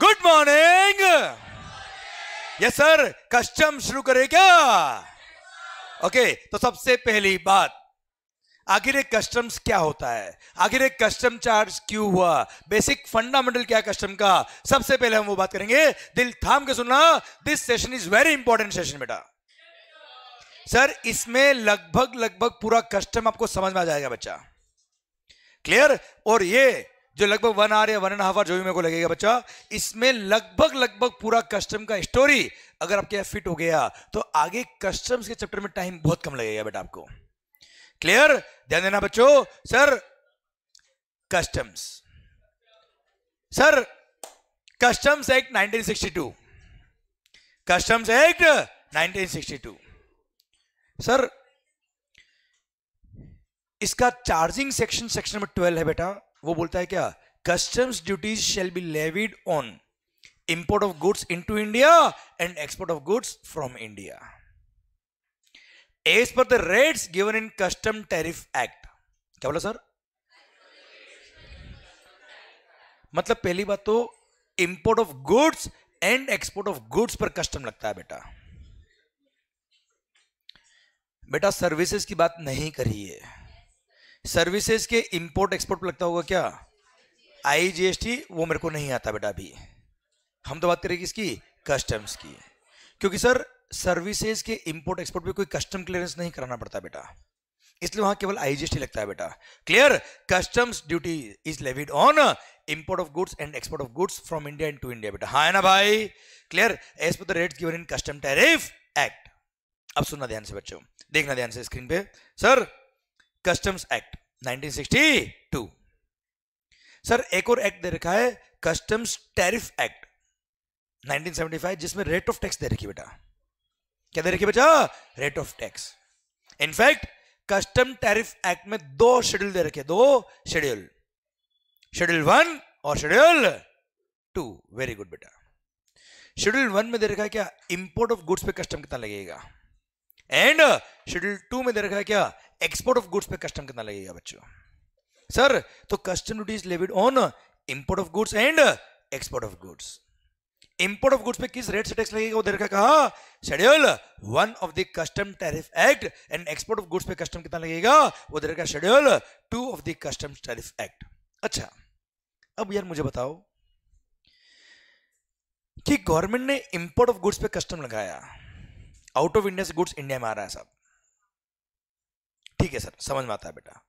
Good morning yes sir custom शुरू करें क्या? ओके okay, तो सबसे पहली बात आखिर एक कस्टम्स क्या होता है? आखिर एक कस्टम चार्ज क्यों हुआ? बेसिक फंडामेंटल क्या कस्टम का? सबसे पहले हम वो बात करेंगे। दिल थाम के सुनना this session is very important session बेटा। सर इसमें लगभग लगभग पूरा कस्टम आपको समझ में आ जाएगा बच्चा। क्लियर और ये जो लगभग वन आवर या वन एंड हाफ़ आवर जो भी मेरे को लगेगा बच्चा, इसमें लगभग लगभग पूरा कस्टम का स्टोरी अगर आपके यहाँ फिट हो गया तो आगे कस्टम्स के चैप्टर में टाइम बहुत कम लगेगा बेटा आपको। क्लियर ध्यान देना बच्चों। Sir customs sir customs act 1962 customs act 1962 sir इसका चार्जिंग सेक्शन सेक्शन नंबर 12 है बेटा। वो बोलता है क्या? Customs duties shall be levied on import of goods into India and export of goods from India as per the rates given in custom tariff act क्या बोला sir मतलब पहली बात तो import of goods and export of goods पर custom लगता है, बेटा। बेटा सर्विसेज़ की बात नहीं करी है सर्विसेज़ के इंपोर्ट एक्सपोर्ट पर लगता होगा क्या? आईजीएसटी वो मेरे को नहीं आता बेटा अभी। हम तो बात करेंगे इसकी कस्टम्स की। क्योंकि सर सर्विसेज़ के इंपोर्ट एक्सपोर्ट पे कोई कस्टम क्लियरेंस नहीं कराना पड़ता बेटा। इसलिए वहाँ केवल आईजीएसटी लगता है बेटा। Clear customs duty is levied on import of goods and export of goods from India to India बेटा। हाँ है ना भाई? Clear as per the rate given in custom tariff act अब सुनना ध्यान से बच्चों। देखना ध्यान से स्क्रीन पे। सर कस्टम्स एक्ट 1962 सर एक और एक्ट दे रखा है कस्टम्स टैरिफ एक्ट 1975 जिसमें रेट ऑफ़ टैक्स दे रखी बेटा। क्या दे रखी बचा rate of tax in fact custom tariff act में दो शेड्यूल दे रखे दो शेड्यूल शेड्यूल वन और शेड्यूल टू वेरी गुड बेटा। शेड्यूल वन में दे रखा है क्या? इंपोर्ट ऑफ़ गुड्स पे कस्टम कितना लगेगा? एंड शेड्यूल टू में दे रखा है क्या? एक्सपोर्ट ऑफ़ गुड्स पे कस्टम कितना लगेगा बच्चों? सर तो custom duty is levied on import of goods and export of goods import of goods पे किस रेट से टैक्स लगेगा? उधर का कहा? Schedule one of the custom tariff act and export of goods पे कस्टम कितना लगेगा? उधर का schedule two of the custom tariff act अच्छा अब यार मुझे बताओ कि गवर्नमेंट ने इंपोर्ट ऑफ़ गुड्स पे कस्टम लगाया। आउट ऑफ़ इंडिया से गुड्स इंडिया में आ रहा है सब। ठीक है सर, समझ में आता है बेटा।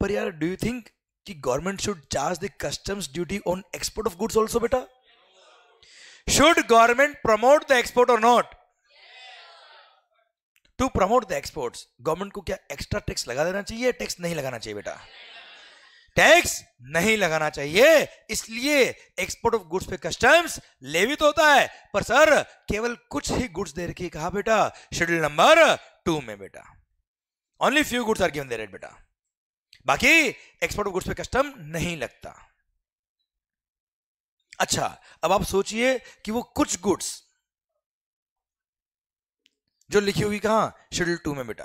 पर यार डू यू थिंक कि government should charge the customs duty on export of goods also बेटा? Should government promote the export or not? To promote the exports government को क्या एक्स्ट्रा टैक्स लगा देना चाहिए टैक्स नहीं लगाना चाहिए बेटा? टैक्स नहीं लगाना चाहिए। इसलिए एक्सपोर्ट ऑफ़ गुड्स पे कस्टम्स लेवित होता है। पर सर, केवल कुछ ही गुड्स दे रखी कहा बेटा? शेड्यूल नंबर टू में बेटा। Only few goods are given there बेटा? बाकी एक्सपोर्ट ऑफ़ गुड्स पे कस्टम नहीं लगता। अच्छा अब आप सोचिए कि वो कुछ गुड्स जो लिखी हुई कहा? शेड्यूल टू में बेटा।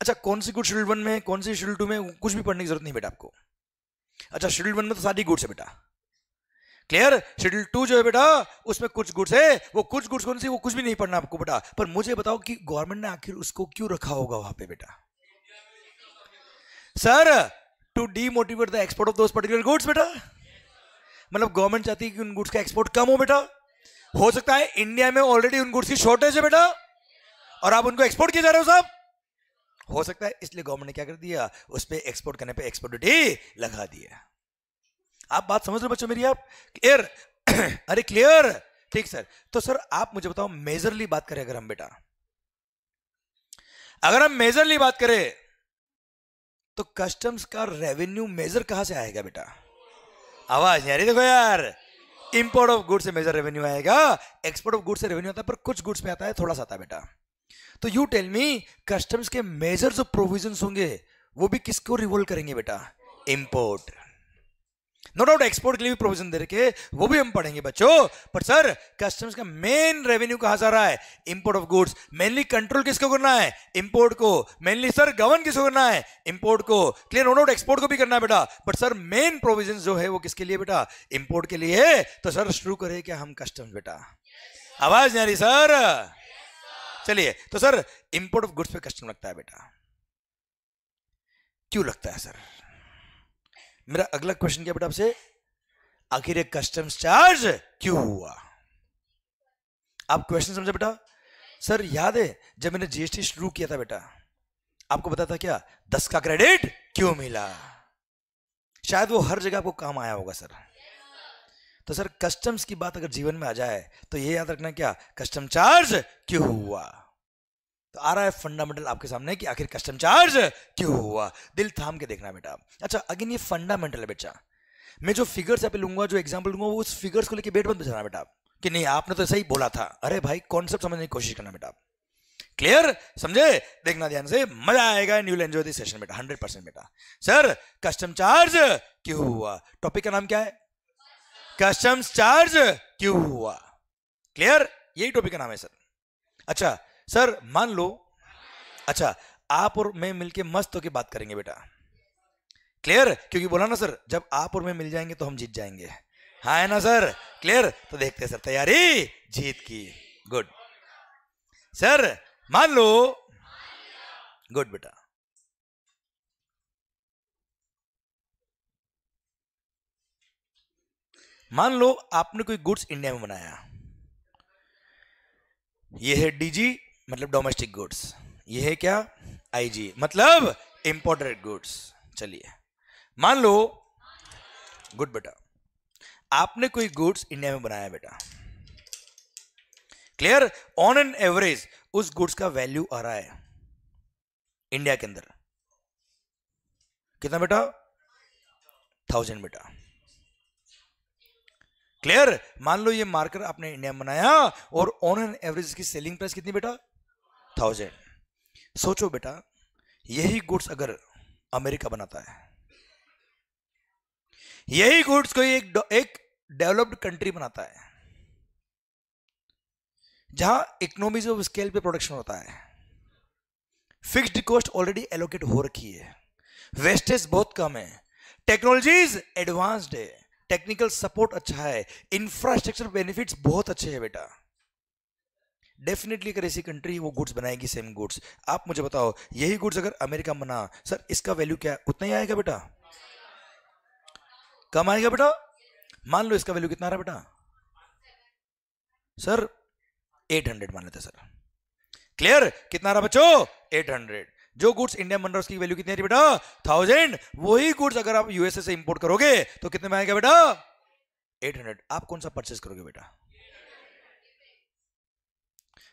अच्छा कौन सी गुड शेड्यूल वन में कौन सी शेड्यूल टू में? कुछ भी पढ़ने की ज़रूरत नहीं बेटा आपको। अच्छा शेड्यूल वन में तो सारी गुड्स है बेटा। क्लियर शेड्यूल टू जो है बेटा, उसमें कुछ गुड्स है वो कुछ गुड्स कौन सी, वो कुछ भी नहीं पढ़ना आपको बेटा। पर मुझे बताओ कि गवर्नमेंट ने आखिर उसको क्यों रखा होगा वहाँ पे बेटा? Sir to demotivate the export of those particular goods बेटा। मतलब गवर्नमेंट चाहती है कि उन गुड्स का एक्सपोर्ट कम हो बेटा। हो सकता है इंडिया में ऑलरेडी उन गुड्स की शॉर्टेज है बेटा। और आप उनको एक्सपोर्ट किए जा रहे हो साहब। हो सकता है, इसलिए गवर्नमेंट ने क्या कर दिया? उस पर एक्सपोर्ट करने पे एक्सपोर्ट ड्यूटी लगा दिया। आप बात समझ लो बच्चों मेरी आप? क्लियर अरे क्लियर ठीक सर। तो सर, आप मुझे बताओ मेजरली बात करें अगर हम बेटा। अगर हम मेजरली बात करें तो कस्टम्स का रेवेन्यू मेजर कहाँ से आएगा बेटा? आवाज़ रही देखो यार। इंपोर्ट ऑफ़ गुड्स से मेजर रेवेन्यू आएगा। एक्सपोर्ट ऑफ़ गुड्स से रेवेन्यू आता है, पर कुछ गुड्स में आता है, थोड़ा सा आता है बेटा। तो यू टेल मी कस्टम्स के मेजर जो प्रोविज़न होंगे, वो भी किसको रिवोल्व करेंगे बेटा? इंपोर्ट नो डाउट एक्सपोर्ट के लिए भी प्रोविज़न दे रखे, वो भी हम पढ़ेंगे बच्चों। पर सर कस्टम्स का मेन रेवेन्यू कहा जा रहा है? Import of goods mainly control किसको करना है? इंपोर्ट को. मेनली सर गवर्न किसको करना है? इंपोर्ट को. क्लियर नो डाउट एक्सपोर्ट को भी करना है बेटा। बट सर मेन प्रोविज़न जो है वो किसके लिए बेटा? इंपोर्ट के लिए तो सर शुरू करें क्या हम कस्टम्स बेटा? आवाज़ नहीं आ रही सर चलिए तो सर इंपोर्ट ऑफ़ गुड्स पे कस्टम लगता है बेटा। क्यों लगता है सर? मेरा अगला क्वेश्चन क्या बेटा आपसे? आखिर एक कस्टम्स चार्ज क्यों हुआ? आप क्वेश्चन समझे बेटा? सर, याद है, जब मैंने जीएसटी शुरू किया था बेटा, आपको पता था क्या? दस का क्रेडिट क्यों मिला? शायद वो हर जगह आपको काम आया होगा, सर। तो सर कस्टम्स की बात अगर जीवन में आ जाए तो ये याद रखना क्या? कस्टम चार्ज क्यों हुआ? तो आ रहा है फंडामेंटल आपके सामने कि आखिर कस्टम चार्ज क्यों हुआ? दिल थाम के देखना बेटा। अच्छा अगेन ये फंडामेंटल है बेटा। मैं जो फिगर्स यहाँ पे लूँगा, जो एग्ज़ाम्पल लूँगा वो उस फिगर्स को लेकर बेट मत बचाना बेटा। कि नहीं, आपने तो सही बोला था। अरे भाई कॉन्सेप्ट समझने की कोशिश करना बेटा। क्लियर समझे? देखना ध्यान से। मज़ा आएगा न्यू एंजॉय दिस सेशन बेटा हंड्रेड परसेंट बेटा। सर कस्टम चार्ज क्यों हुआ? टॉपिक का नाम क्या है? कस्टम्स चार्ज क्यों हुआ? क्लियर यही टॉपिक का नाम है सर अच्छा सर मान लो अच्छा आप और मैं मिलके मस्त होकर बात करेंगे बेटा। क्लियर क्योंकि बोला ना सर जब आप और मैं मिल जाएँगे तो हम जीत जाएँगे। हाँ है ना सर क्लियर तो देखते हैं सर तैयारी? जीत की। गुड सर मान लो। गुड बेटा। मान लो आपने कोई गुड्स इंडिया में बनाया। ये है डीजी मतलब डोमेस्टिक गुड्स ये है क्या? आईजी मतलब इंपोर्टेड गुड्स चलिए। मान लो गुड बेटा। आपने कोई गुड्स इंडिया में बनाया बेटा। क्लियर ऑन एन एवरेज उस गुड्स का वैल्यू आ रहा है इंडिया के अंदर। कितना बेटा? थाउज़ेंड बेटा। क्लियर मान लो ये मार्कर आपने इंडिया में बनाया और ऑन एन एवरेज की सेलिंग प्राइस कितनी बेटा? थाउज़ेंड सोचो बेटा, यही गुड्स अगर अमेरिका बनाता है, यही गुड्स को एक एक डेवलप्ड कंट्री बनाता है, जहाँ इकोनॉमीज ऑफ़ स्केल पे प्रोडक्शन होता है फिक्स्ड कॉस्ट ऑलरेडी एलोकेट हो रखी है वेस्टेज बहुत कम है टेक्नोलॉजीज़ एडवांस्ड है। टेक्निकल सपोर्ट अच्छा है। इंफ्रास्ट्रक्चर बेनिफिट्स बहुत अच्छे हैं बेटा। डेफिनेटली अगर ऐसी कंट्री वो गुड्स बनाएगी सेम गुड्स आप मुझे बताओ, यही गुड्स अगर अमेरिका बना सर इसका वैल्यू क्या है? उतना ही आएगा बेटा? कम आएगा बेटा? मान लो इसका वैल्यू कितना रहा बेटा? सर 800 मान लेते सर क्लियर कितना रहा बच्चों? 800 जो गुड्स इंडिया बन उसकी वैल्यू कितनी बेटा? थाउज़ेंड वही गुड्स अगर आप यूएसए से इंपोर्ट करोगे तो कितने में आएगा बेटा? एट हंड्रेड आप कौन सा परचेस करोगे बेटा?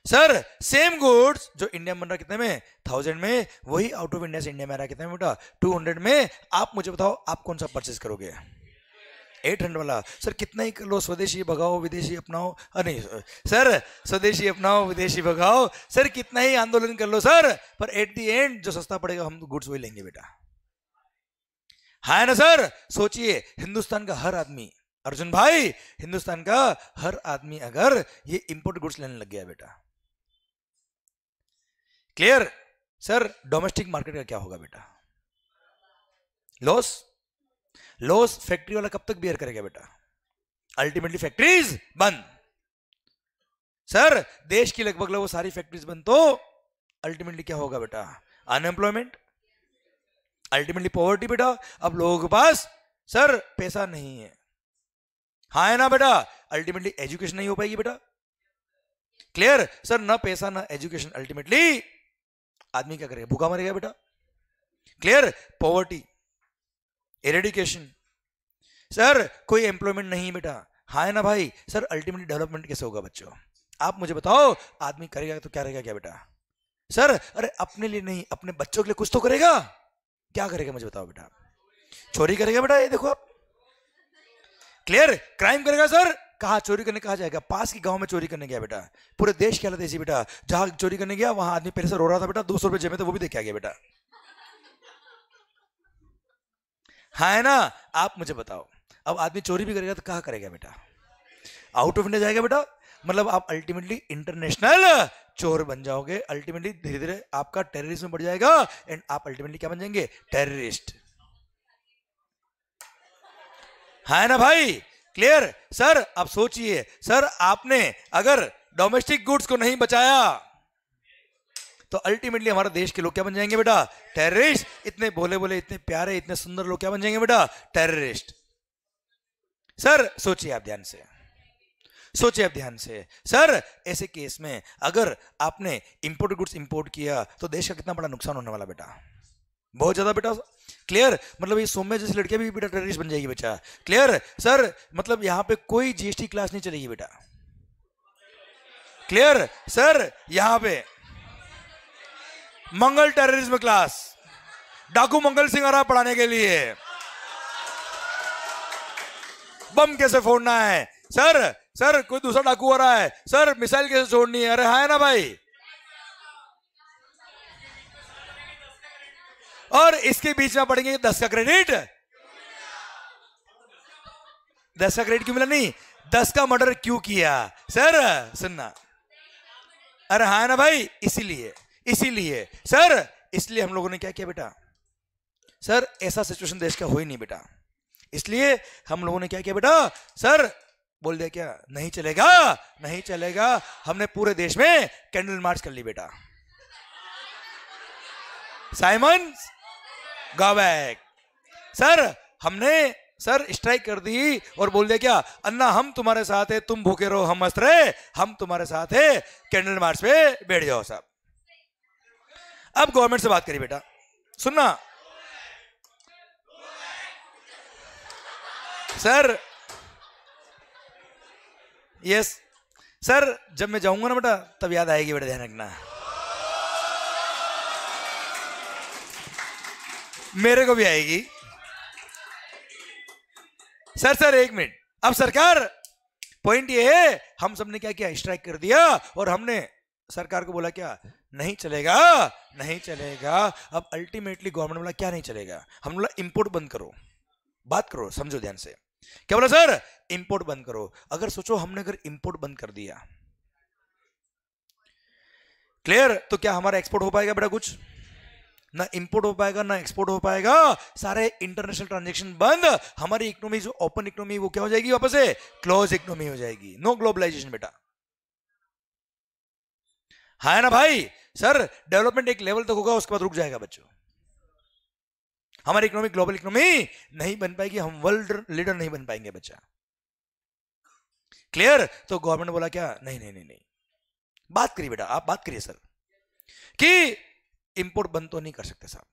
सर सेम गुड्स जो इंडिया रहा कितने में? थाउज़ेंड में. वही आउट ऑफ़ इंडिया से इंडिया में आ रहा कितने में बेटा? टू हंड्रेड में. आप मुझे बताओ, आप कौन सा परचेस करोगे? एट हंड्रेड वाला। सर, कितना ही कर लो, स्वदेशी भगाओ, विदेशी अपनाओ। अरे सर, स्वदेशी अपनाओ, विदेशी भगाओ। सर, कितना ही आंदोलन कर लो, सर। पर एट दी एंड जो सस्ता पड़ेगा, हम गुड्स वही लेंगे, बेटा। हाँ ना, सर? सोचिए, हिंदुस्तान का हर आदमी, अर्जुन भाई, हिंदुस्तान का हर आदमी अगर ये इंपोर्ट गुड्स लेने लग गया, बेटा। क्लियर सर डोमेस्टिक मार्केट का क्या होगा, बेटा? लॉस लॉस फैक्ट्री वाला कब तक बियर करेगा बेटा? अल्टीमेटली फैक्ट्रीज बंद। सर देश की लगभग लगभग सारी फैक्ट्रीज बंद तो अल्टीमेटली क्या होगा बेटा? अनएम्प्लॉयमेंट अल्टीमेटली पॉवर्टी बेटा? अब लोगों के पास सर पैसा नहीं है। हाँ है ना बेटा? अल्टीमेटली एजुकेशन नहीं हो पाएगी बेटा। क्लियर सर ना पैसा, ना एजुकेशन अल्टीमेटली आदमी क्या करेगा? भूखा मरेगा बेटा। क्लियर पॉवर्टी एरेडिकेशन सर कोई एम्प्लॉयमेंट नहीं बेटा। हाँ है ना भाई? सर अल्टीमेटली डेवलपमेंट कैसे होगा बच्चों? आप मुझे बताओ, आदमी करेगा तो क्या रहेगा क्या बेटा? सर अरे अपने लिए नहीं, अपने बच्चों के लिए कुछ तो करेगा। क्या करेगा मुझे बताओ बेटा? चोरी करेगा बेटा, ये देखो आप। क्लियर क्राइम करेगा सर कहा चोरी करने, कहा जाएगा? पास के गाँव में चोरी करने गया बेटा। पूरे देश की हालत ऐसी बेटा। जहाँ चोरी करने गया, वहाँ आदमी पहले से रो रहा था बेटा, दो सौ रुपए जेब में तो वो भी देखे गया बेटा। हाँ है ना? आप मुझे बताओ। अब आदमी चोरी भी करेगा तो कहाँ करेगा बेटा? आउट ऑफ़ इंडिया जाएगा बेटा? मतलब आप अल्टीमेटली इंटरनेशनल चोर बन जाओगे। अल्टीमेटली धीरे धीरे आपका टेररिज्म बढ़ जाएगा एंड आप अल्टीमेटली क्या बन जाएँगे? टेररिस्ट है ना भाई? क्लियर सर आप सोचिए। सर आपने अगर डोमेस्टिक गुड्स को नहीं बचाया तो अल्टीमेटली हमारे देश के लोग क्या बन जाएँगे बेटा? टेररिस्ट इतने बोले बोले इतने प्यारे, इतने सुंदर लोग क्या बन जाएँगे बेटा? टेररिस्ट सर सोचिए आप ध्यान से। सोचिए आप ध्यान से। सर ऐसे केस में अगर आपने इंपोर्टेड गुड्स इंपोर्ट किया तो देश का कितना बड़ा नुकसान होने वाला बेटा? बहुत ज़्यादा बेटा। क्लियर मतलब ये सौम्य जैसी लड़कियाँ भी बेटा टेररिस्ट बन जाएगी बेटा। क्लियर सर मतलब यहाँ पे कोई जीएसटी क्लास नहीं चलेगी बेटा। क्लियर सर यहाँ पे मंगल टेररिज्म क्लास डाकू मंगल सिंह आ रहा पढ़ाने के लिए। बम कैसे फोड़ना है? सर सर, कोई दूसरा डाकू आ रहा है। सर, मिसाइल कैसे छोड़नी है? अरे है ना भाई। और इसके बीच में पढ़ेंगे दस का क्रेडिट दस का क्रेडिट क्यों मिला? नहीं, दस का मर्डर क्यों किया? सर, सुनना। अरे हाँ ना भाई, इसीलिए। इसीलिए, सर, इसलिए हम लोगों ने क्या किया बेटा? सर, ऐसा सिचुएशन देश का हो ही नहीं बेटा। इसलिए हम लोगों ने क्या किया बेटा? सर, बोल दिया क्या? नहीं चलेगा नहीं चलेगा। हमने पूरे देश में कैंडल मार्च कर ली बेटा। साइमन गैक सर, हमने, सर स्ट्राइक कर दी और बोल दिया क्या? अन्ना, हम तुम्हारे साथ है, तुम भूखे रहो, हम मस्त रहे, हम तुम्हारे साथ है कैंडल मार्च पे बैठ जाओ साहब अब गवर्नमेंट से बात करिए बेटा। सुनना। सर। यस सर, जब मैं जाऊँगा ना बेटा, तब याद आएगी बेटा ध्यान रखना। मेरे को भी आएगी। सर सर, एक मिनट। अब सरकार पॉइंट ये है, हम सबने क्या किया स्ट्राइक कर दिया और हमने, सरकार को बोला क्या? नहीं चलेगा नहीं चलेगा। अब अल्टीमेटली गवर्नमेंट बोला, क्या नहीं चलेगा? हम बोला इंपोर्ट बंद करो। बात करो, समझो ध्यान से। क्या बोला सर इंपोर्ट बंद करो। अगर सोचो, हमने अगर इंपोर्ट बंद कर दिया। क्लियर तो क्या हमारा एक्सपोर्ट हो पाएगा बेटा कुछ? ना इंपोर्ट हो पाएगा, ना एक्सपोर्ट हो पाएगा। सारे इंटरनेशनल ट्रांजेक्शन बंद। हमारी इकोनॉमी जो ओपन इकोनॉमी वो क्या हो जाएगी वापस से? क्लोज इकोनॉमी हो जाएगी। नो ग्लोबलाइजेशन बेटा। है ना भाई? सर डेवलपमेंट एक लेवल तक होगा, उसके बाद रुक जाएगा बच्चों। हमारी इकोनॉमी ग्लोबल इकोनॉमी नहीं बन पाएगी, हम वर्ल्ड लीडर नहीं बन पाएँगे बच्चा। क्लियर तो गवर्नमेंट बोला क्या? नहीं नहीं नहीं नहीं। बात करिए बेटा, आप बात करिए, सर। कि इंपोर्ट बंद तो नहीं कर सकते साहब।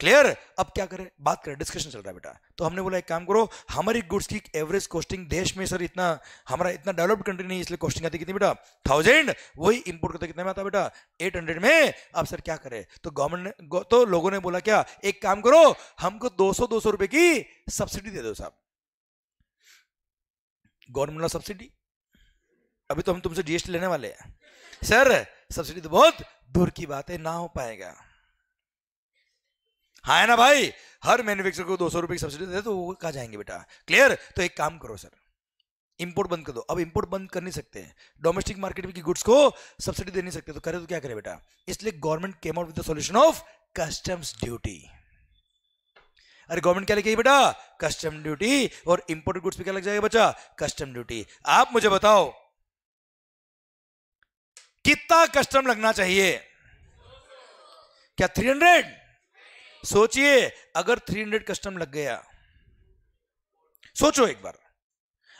क्लियर अब क्या करें? बात करें डिस्कशन चल रहा है बेटा। तो हमने बोला, एक काम करो, हमारी गुड्स की एवरेज कॉस्टिंग देश में सर इतना, हमारा इतना डेवलप्ड कंट्री नहीं, इसलिए कॉस्टिंग आती कितनी बेटा? थाउज़ेंड वही इंपोर्ट करते कितने में आता बेटा? एट हंड्रेड में। अब सर क्या करें? तो गवर्नमेंट ने तो लोगों ने बोला क्या? एक काम करो, हमको दो सौ दो सौ रुपए की सब्सिडी दे दो साहब। गवर्नमेंट सब्सिडी अभी तो हम तुमसे जीएसटी लेने वाले हैं। सर सब्सिडी तो बहुत दूर की बात है, ना हो पाएगा। हाँ है ना भाई? हर मैन्युफैक्चर को दो सौ रुपए की सब्सिडी दे तो वो कहा जाएँगे बेटा? क्लियर तो एक काम करो सर। इंपोर्ट बंद कर दो। अब इंपोर्ट बंद कर नहीं सकते डोमेस्टिक मार्केट की गुड्स को सब्सिडी दे नहीं सकते। तो करे तो क्या करे बेटा? इसलिए government came out with the solution of customs duty अरे गवर्नमेंट क्या लेके बेटा? कस्टम ड्यूटी और इंपोर्टेड गुड्स पे क्या लग जाएगा बच्चा? कस्टम ड्यूटी आप मुझे बताओ, कितना कस्टम लगना चाहिए? क्या 300 सोचिए, अगर 300 कस्टम लग गया, सोचो एक बार।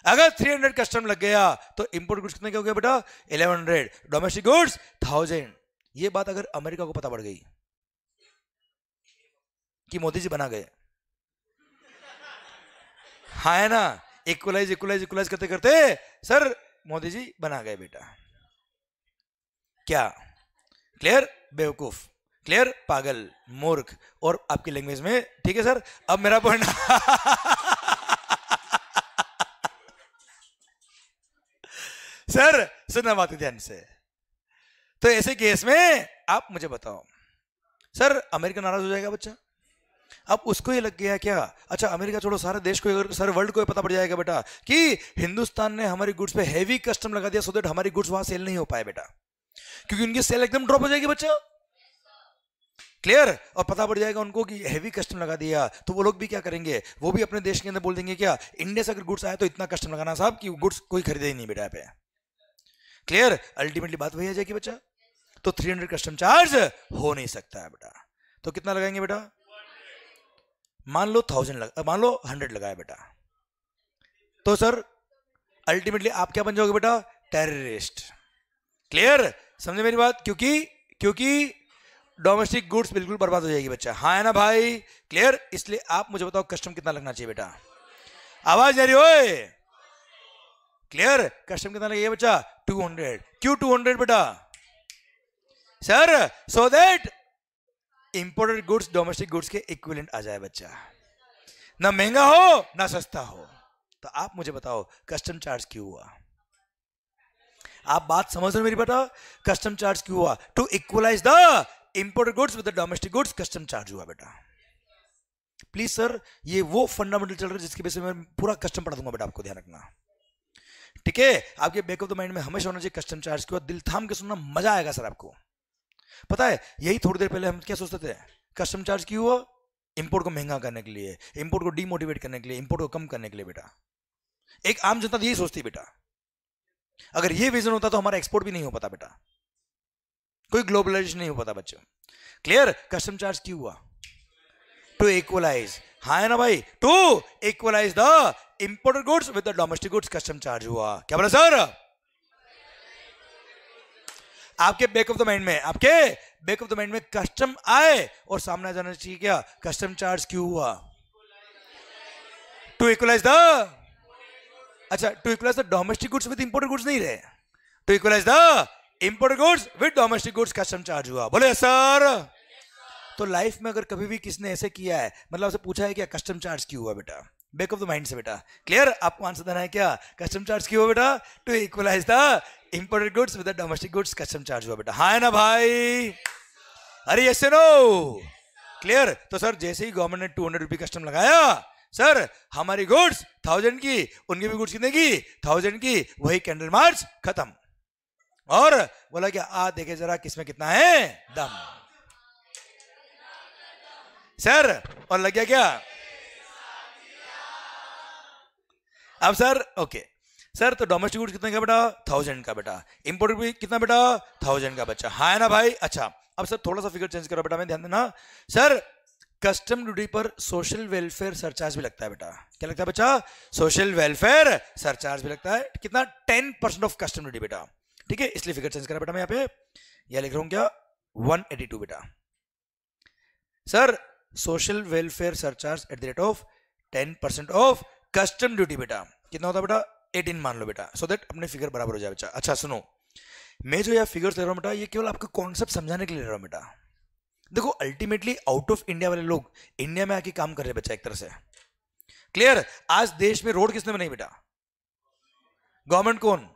अगर 300 कस्टम लग गया तो इंपोर्ट गुड्स कितने के हो गया बेटा? 1100 डोमेस्टिक गुड्स 1000 ये बात अगर अमेरिका को पता पड़ गई, कि मोदी जी बना गए। हाँ है ना? इक्वलाइज इक्वलाइज इक्वलाइज करते करते, सर, मोदी जी बना गए बेटा। क्या? क्लियर बेवकूफ़। क्लियर पागल, मूर्ख। और आपकी लैंग्वेज में, ठीक है सर अब मेरा पॉइंट सर सुनना बात ध्यान से। तो ऐसे केस में, आप मुझे बताओ। सर अमेरिका नाराज़ हो जाएगा बच्चा। अब उसको ये लग गया क्या? अच्छा अमेरिका छोड़ो, सारे देश को सारे वर्ल्ड को पता पड़ जाएगा बेटा, कि हिंदुस्तान ने हमारी गुड्स पे हैवी कस्टम लगा दिया सो दैट हमारी गुड्स वहाँ सेल नहीं हो पाए बेटा। क्योंकि उनकी सेल एकदम ड्रॉप हो जाएगी बच्चा। क्लियर और पता पड़ जाएगा उनको कि हैवी कस्टम लगा दिया। तो वो लोग भी क्या करेंगे? वो भी अपने देश के अंदर बोल देंगे, क्या? इंडिया से अगर गुड्स आए तो इतना कस्टम लगाना साहब कि गुड्स कोई खरीदे ही नहीं बेटा पे। क्लियर अल्टीमेटली बात वही आ जाएगी बच्चा। तो 300 कस्टम चार्ज हो नहीं सकता है बेटा। तो कितना लगाएँगे बेटा? मान लो थाउज़ेंड लगा मान लो हंड्रेड लगाया बेटा। तो सर अल्टीमेटली आप क्या बन जाओगे बेटा? टेररिस्ट क्लियर समझे मेरी बात? क्योंकि क्योंकि डोमेस्टिक गुड्स बिल्कुल बर्बाद हो जाएगी बच्चा। हाँ है ना भाई? क्लियर इसलिए आप मुझे बताओ कस्टम कितना लगना चाहिए बेटा? आवाज़ जा रही हो क्लियर कस्टम कितना लगेगा बच्चा? 200 क्यों 200 बेटा? Sir so that imported goods domestic goods के इक्विवेलेंट आ जाए बच्चा। ना महँगा हो, ना सस्ता हो। तो आप मुझे बताओ कस्टम चार्ज क्यों हुआ? आप बात समझ रहे मेरी बेटा? कस्टम चार्ज क्यों हुआ? To equalize the imported goods with domestic goods custom charge हुआ बेटा। प्लीज़ सर ये वो फंडामेंटल चल रहा है जिसके बेसिस में पूरा कस्टम पढ़ा दूँगा बेटा, आपको ध्यान रखना। ठीक है? आपके बैक ऑफ़ द माइंड में हमेशा होना चाहिए कस्टम चार्ज के बाद, दिल थाम के सुनना, मज़ा आएगा सर आपको। पता है, यही थोड़ी देर पहले हम क्या सोचते थे? कस्टम चार्ज क्यों हुआ? इंपोर्ट को महँगा करने के लिए इंपोर्ट को डीमोटिवेट करने के लिए इंपोर्ट को कम करने के लिए बेटा। एक आम जनता यही सोचती बेटा। अगर ये विजन होता तो हमारा एक्सपोर्ट भी नहीं हो पाता बेटा। कोई ग्लोबलाइजेशन नहीं हो पाता बच्चों। क्लियर कस्टम चार्ज क्यों हुआ? टू इक्वलाइज हाँ है ना भाई? To equalize the imported goods with the domestic goods custom charge हुआ। क्या बोला सर आपके बैक ऑफ़ द माइंड में, आपके बैक ऑफ़ द माइंड में कस्टम आए और सामने जाना चाहिए क्या? कस्टम चार्ज क्यों हुआ? टू इक्वलाइज द अच्छा to equalize the domestic goods with imported goods नहीं रहे। To equalize the imported goods with domestic goods custom charge हुआ। बोले, सर तो लाइफ में अगर कभी भी किसने ऐसे किया है मतलब उसे पूछा है क्या कस्टम चार्ज क्यों हुआ बेटा? बैक ऑफ़ द माइंड से बेटा। क्लियर आपको आंसर देना है क्या? कस्टम चार्ज क्यों हुआ बेटा? To equalize the imported goods with domestic goods custom charge हुआ बेटा। हाँ ना भाई? अरे यस नो क्लियर तो सर, जैसे ही गवर्नमेंट ने टू हंड्रेड रुपी कस्टम लगाया, सर, हमारी गुड्स थाउज़ेंड की, उनकी भी गुड्स कितने की? थाउज़ेंड की। वही कैंडल मार्च खत्म। और बोला कि, आ, देखे जरा किसमें कितना है? दम। सर, और लग गया क्या? अब सर, ओके। सर तो डोमेस्टिक गुड्स कितने का बेटा? थाउज़ेंड का बेटा। इंपोर्टेड भी कितना बेटा? थाउज़ेंड का बच्चा। हाँ है ना भाई? अच्छा अब सर, थोड़ा सा फिगर चेंज करो बेटा, मैं ध्यान देना। सर कस्टम ड्यूटी पर सोशल वेलफेयर सरचार्ज भी लगता है बेटा। क्या लगता है बच्चा? सोशल वेलफेयर सरचार्ज भी लगता है। कितना? Ten percent of custom duty बेटा। ठीक है, इसलिए फिगर चेंज करा बेटा मैं यहाँ पे। यह लिख रहा हूँ क्या? 182 बेटा। Sir social welfare surcharge at the rate of 10 percent of custom duty बेटा। कितना होता बेटा? 18 मान लो बेटा। सो so दैट अपने फिगर बराबर हो जाए बेटा। अच्छा सुनो। मैं जो यह फिगर ले रहा हूँ बेटा ये केवल आपका कॉन्सेप्ट समझाने के लिए ले रहा हूँ बेटा। देखो अल्टीमेटली आउट ऑफ़ इंडिया वाले लोग इंडिया में आके काम कर रहे बच्चा एक तरह से। क्लियर आज देश में रोड किसने बनाई बेटा? गवर्नमेंट कौन?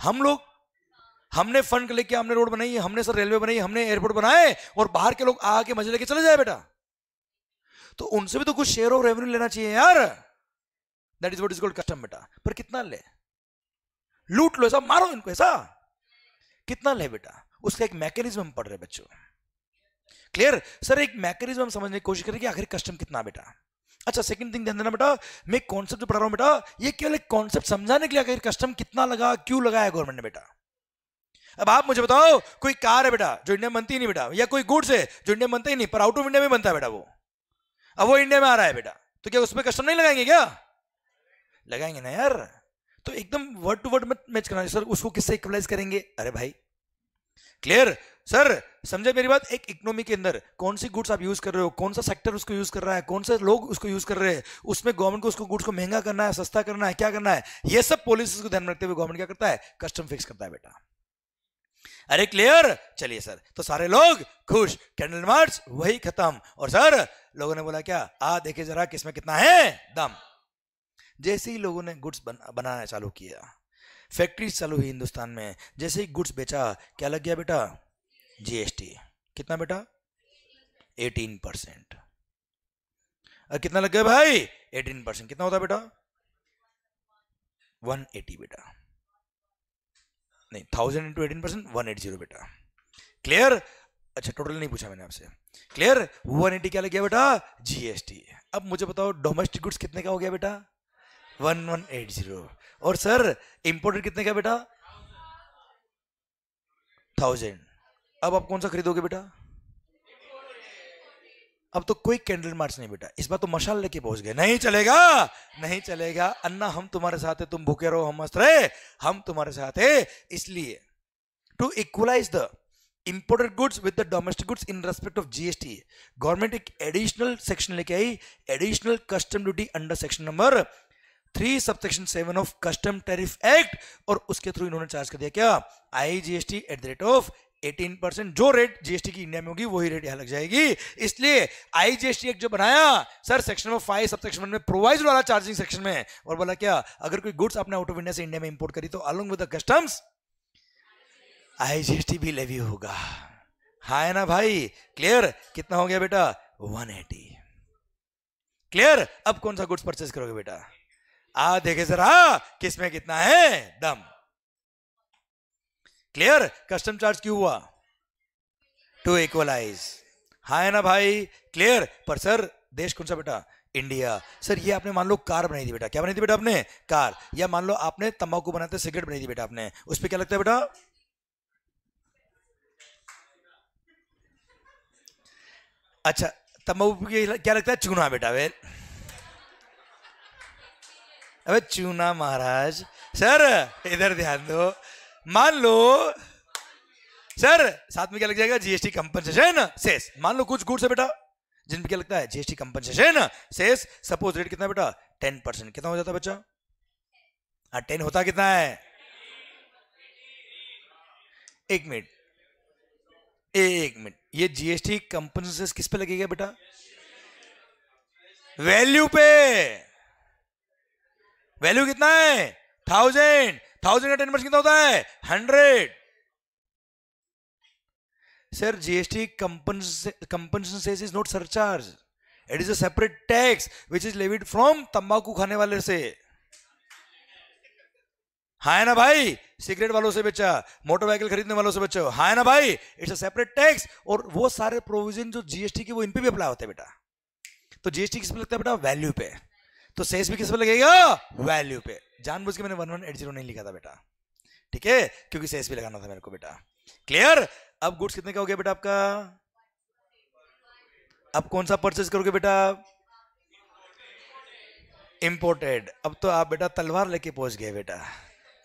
हम लोग। हमने फंड लेके हमने रोड बनाई, हमने सर रेलवे बनाई, हमने एयरपोर्ट बनाए और बाहर के लोग आके मज़े लेके चले जाए बेटा। तो उनसे भी तो कुछ शेयर ऑफ़ रेवेन्यू लेना चाहिए यार। That is what is called custom बेटा। पर कितना ले? लूट लो ऐसा, मारो इनको ऐसा। कितना ले बेटा? उसका एक मैकेनिज्म हम पढ़ रहे बच्चों। क्लियर सर एक मैकेनिज्म हम समझने की कोशिश करें कि आखिर कस्टम कितना बेटा। अच्छा सेकंड थिंग ध्यान देना बेटा, मैं कॉन्सेप्ट पढ़ रहा हूँ बेटा, ये केवल एक कॉन्सेप्ट समझाने के लिए आखिर कस्टम कितना लगा, क्यों लगाया गवर्नमेंट ने बेटा? अब आप मुझे बताओ, कोई कार है बेटा जो इंडिया में बनती नहीं बेटा? या कोई गुड्स है जो इंडिया में बनता ही नहीं, पर आउट ऑफ़ इंडिया में बनता है बेटा वो? अब वो इंडिया में आ रहा है बेटा। तो क्या उसमें कस्टम नहीं लगाएँगे क्या? लगाएँगे ना यार। तो एकदम वर्ड टू वर्ड में मैच करना, सर, उसको किससे इक्वलाइज करेंगे? अरे भाई। क्लियर सर समझे मेरी बात? एक इकोनॉमी के अंदर कौन सी गुड्स आप यूज़ कर रहे हो? कौन सा सेक्टर उसको यूज़ कर रहा है? कौन से लोग उसको यूज़ कर रहे हैं? उसमें गवर्नमेंट को उसको गुड्स को महँगा करना है, सस्ता करना है, क्या करना है? ये सब पॉलिसीज़ को ध्यान में रखते हुए गवर्नमेंट क्या करता है? कस्टम फिक्स करता है बेटा। अरे क्लियर? चलिए सर। तो सारे लोग खुश। कैंडल मार्च वही खत्म। और सर लोगों ने बोला क्या? आ देखे जरा किसमें कितना है? दम। जैसे ही लोगों ने गुड्स बन, बनाना चालू किया फैक्ट्री चालू हुई हिंदुस्तान में। जैसे ही गुड्स बेचा क्या लग गया बेटा? जीएसटी कितना बेटा? 18 परसेंट। और कितना लग गया भाई? Eighteen percent. कितना होता बेटा? वन एटी बेटा। नहीं thousand into eighteen percent one eight zero बेटा। क्लियर अच्छा टोटल नहीं पूछा मैंने आपसे। क्लियर वन एटी क्या लग गया बेटा? जीएसटी अब मुझे बताओ डोमेस्टिक गुड्स कितने का हो गया बेटा? वन वन एट ज़ीरो और सर इंपोर्टेड कितने का बेटा? थाउज़ेंड अब आप कौन सा खरीदोगे बेटा? अब तो कोई कैंडल मार्च नहीं बेटा। इस बार तो मशाल लेके पहुँच गए। नहीं चलेगा नहीं चलेगा। अन्ना, हम तुम्हारे साथ है, तुम भूखे रहो, हम मस्त रहे। हम तुम्हारे साथ है, इसलिए to equalize the imported goods with the domestic goods in respect of GST government एक एडिशनल सेक्शन लेके आई। Additional custom duty under section number three subsection seven of custom tariff act और उसके थ्रू इन्होंने चार्ज कर दिया। क्या? I GST at the rate of 18 percent जो rate GST की इंडिया में होगी, वही रेट यहाँ लग जाएगी। इसलिए आईजीएसटी एक जो बनाया sir section number five sub section में प्रोवाइज वाला चार्जिंग सेक्शन में, और बोला क्या, अगर कोई गुड्स आपने आउट ऑफ़ इंडिया से इंडिया में इंपोर्ट करी तो along with the customs IGST भी लेवी होगा। हाँ है ना भाई? क्लियर कितना हो गया बेटा? 180 क्लियर अब कौन सा गुड्स परचेज करोगे बेटा? आ, देखे जरा किसमें कितना है? दम। क्लियर कस्टम चार्ज क्यों हुआ? टू इक्वलाइज हा है ना भाई? क्लियर पर सर देश कौन सा बेटा? इंडिया सर ये आपने मान लो कार बनाई थी बेटा। क्या बनाई थी बेटा आपने? कार या मान लो आपने तंबाकू बनाते सिगरेट बनाई थी बेटा आपने। उस पर क्या लगता है बेटा? अच्छा तंबाकू क्या लगता है? चूना बेटा, वेल। अबे चूना महाराज। सर इधर ध्यान दो। मान लो, सर, साथ में क्या लग जाएगा? जीएसटी कंपनसेशन सेस मान लो कुछ गुड्स है बेटा, जिनमें क्या लगता है? GST compensation cess suppose rate कितना बेटा? टेन परसेंट कितना हो जाता है बच्चा? हाँ टेन होता कितना है? एक मिनट। एक मिनट। ये जीएसटी कंपनसेशन किस पे लगेगा बेटा? वैल्यू पे। वैल्यू कितना है? थाउज़ेंड थाउज़ेंड का टेन परसेंट कितना होता है? Hundred sir GST compensation cess is not surcharge it is a separate tax which is levied from तंबाकू खाने वाले से. हाँ ना भाई? सिगरेट वालों से बच्चा मोटर खरीदने वालों से बच्चा हाँ ना भाई? इट्स अ सेपरेट टैक्स और वो सारे प्रोविज़न जो जीएसटी के वो इन पे भी अप्लाई होते हैं बेटा। तो जीएसटी किस पे लगता है बेटा? वैल्यू पे। तो सेस भी किस पे लगेगा? वैल्यू पे। जानबूझ के मैंने वन वन एट ज़ीरो नहीं लिखा था बेटा। ठीक है? क्योंकि सेस भी लगाना था मेरे को बेटा। क्लियर अब गुड्स कितने का हो गया बेटा आपका? अब कौन सा परचेज करोगे बेटा? इंपोर्टेड अब तो आप बेटा तलवार लेके पहुँच गए बेटा।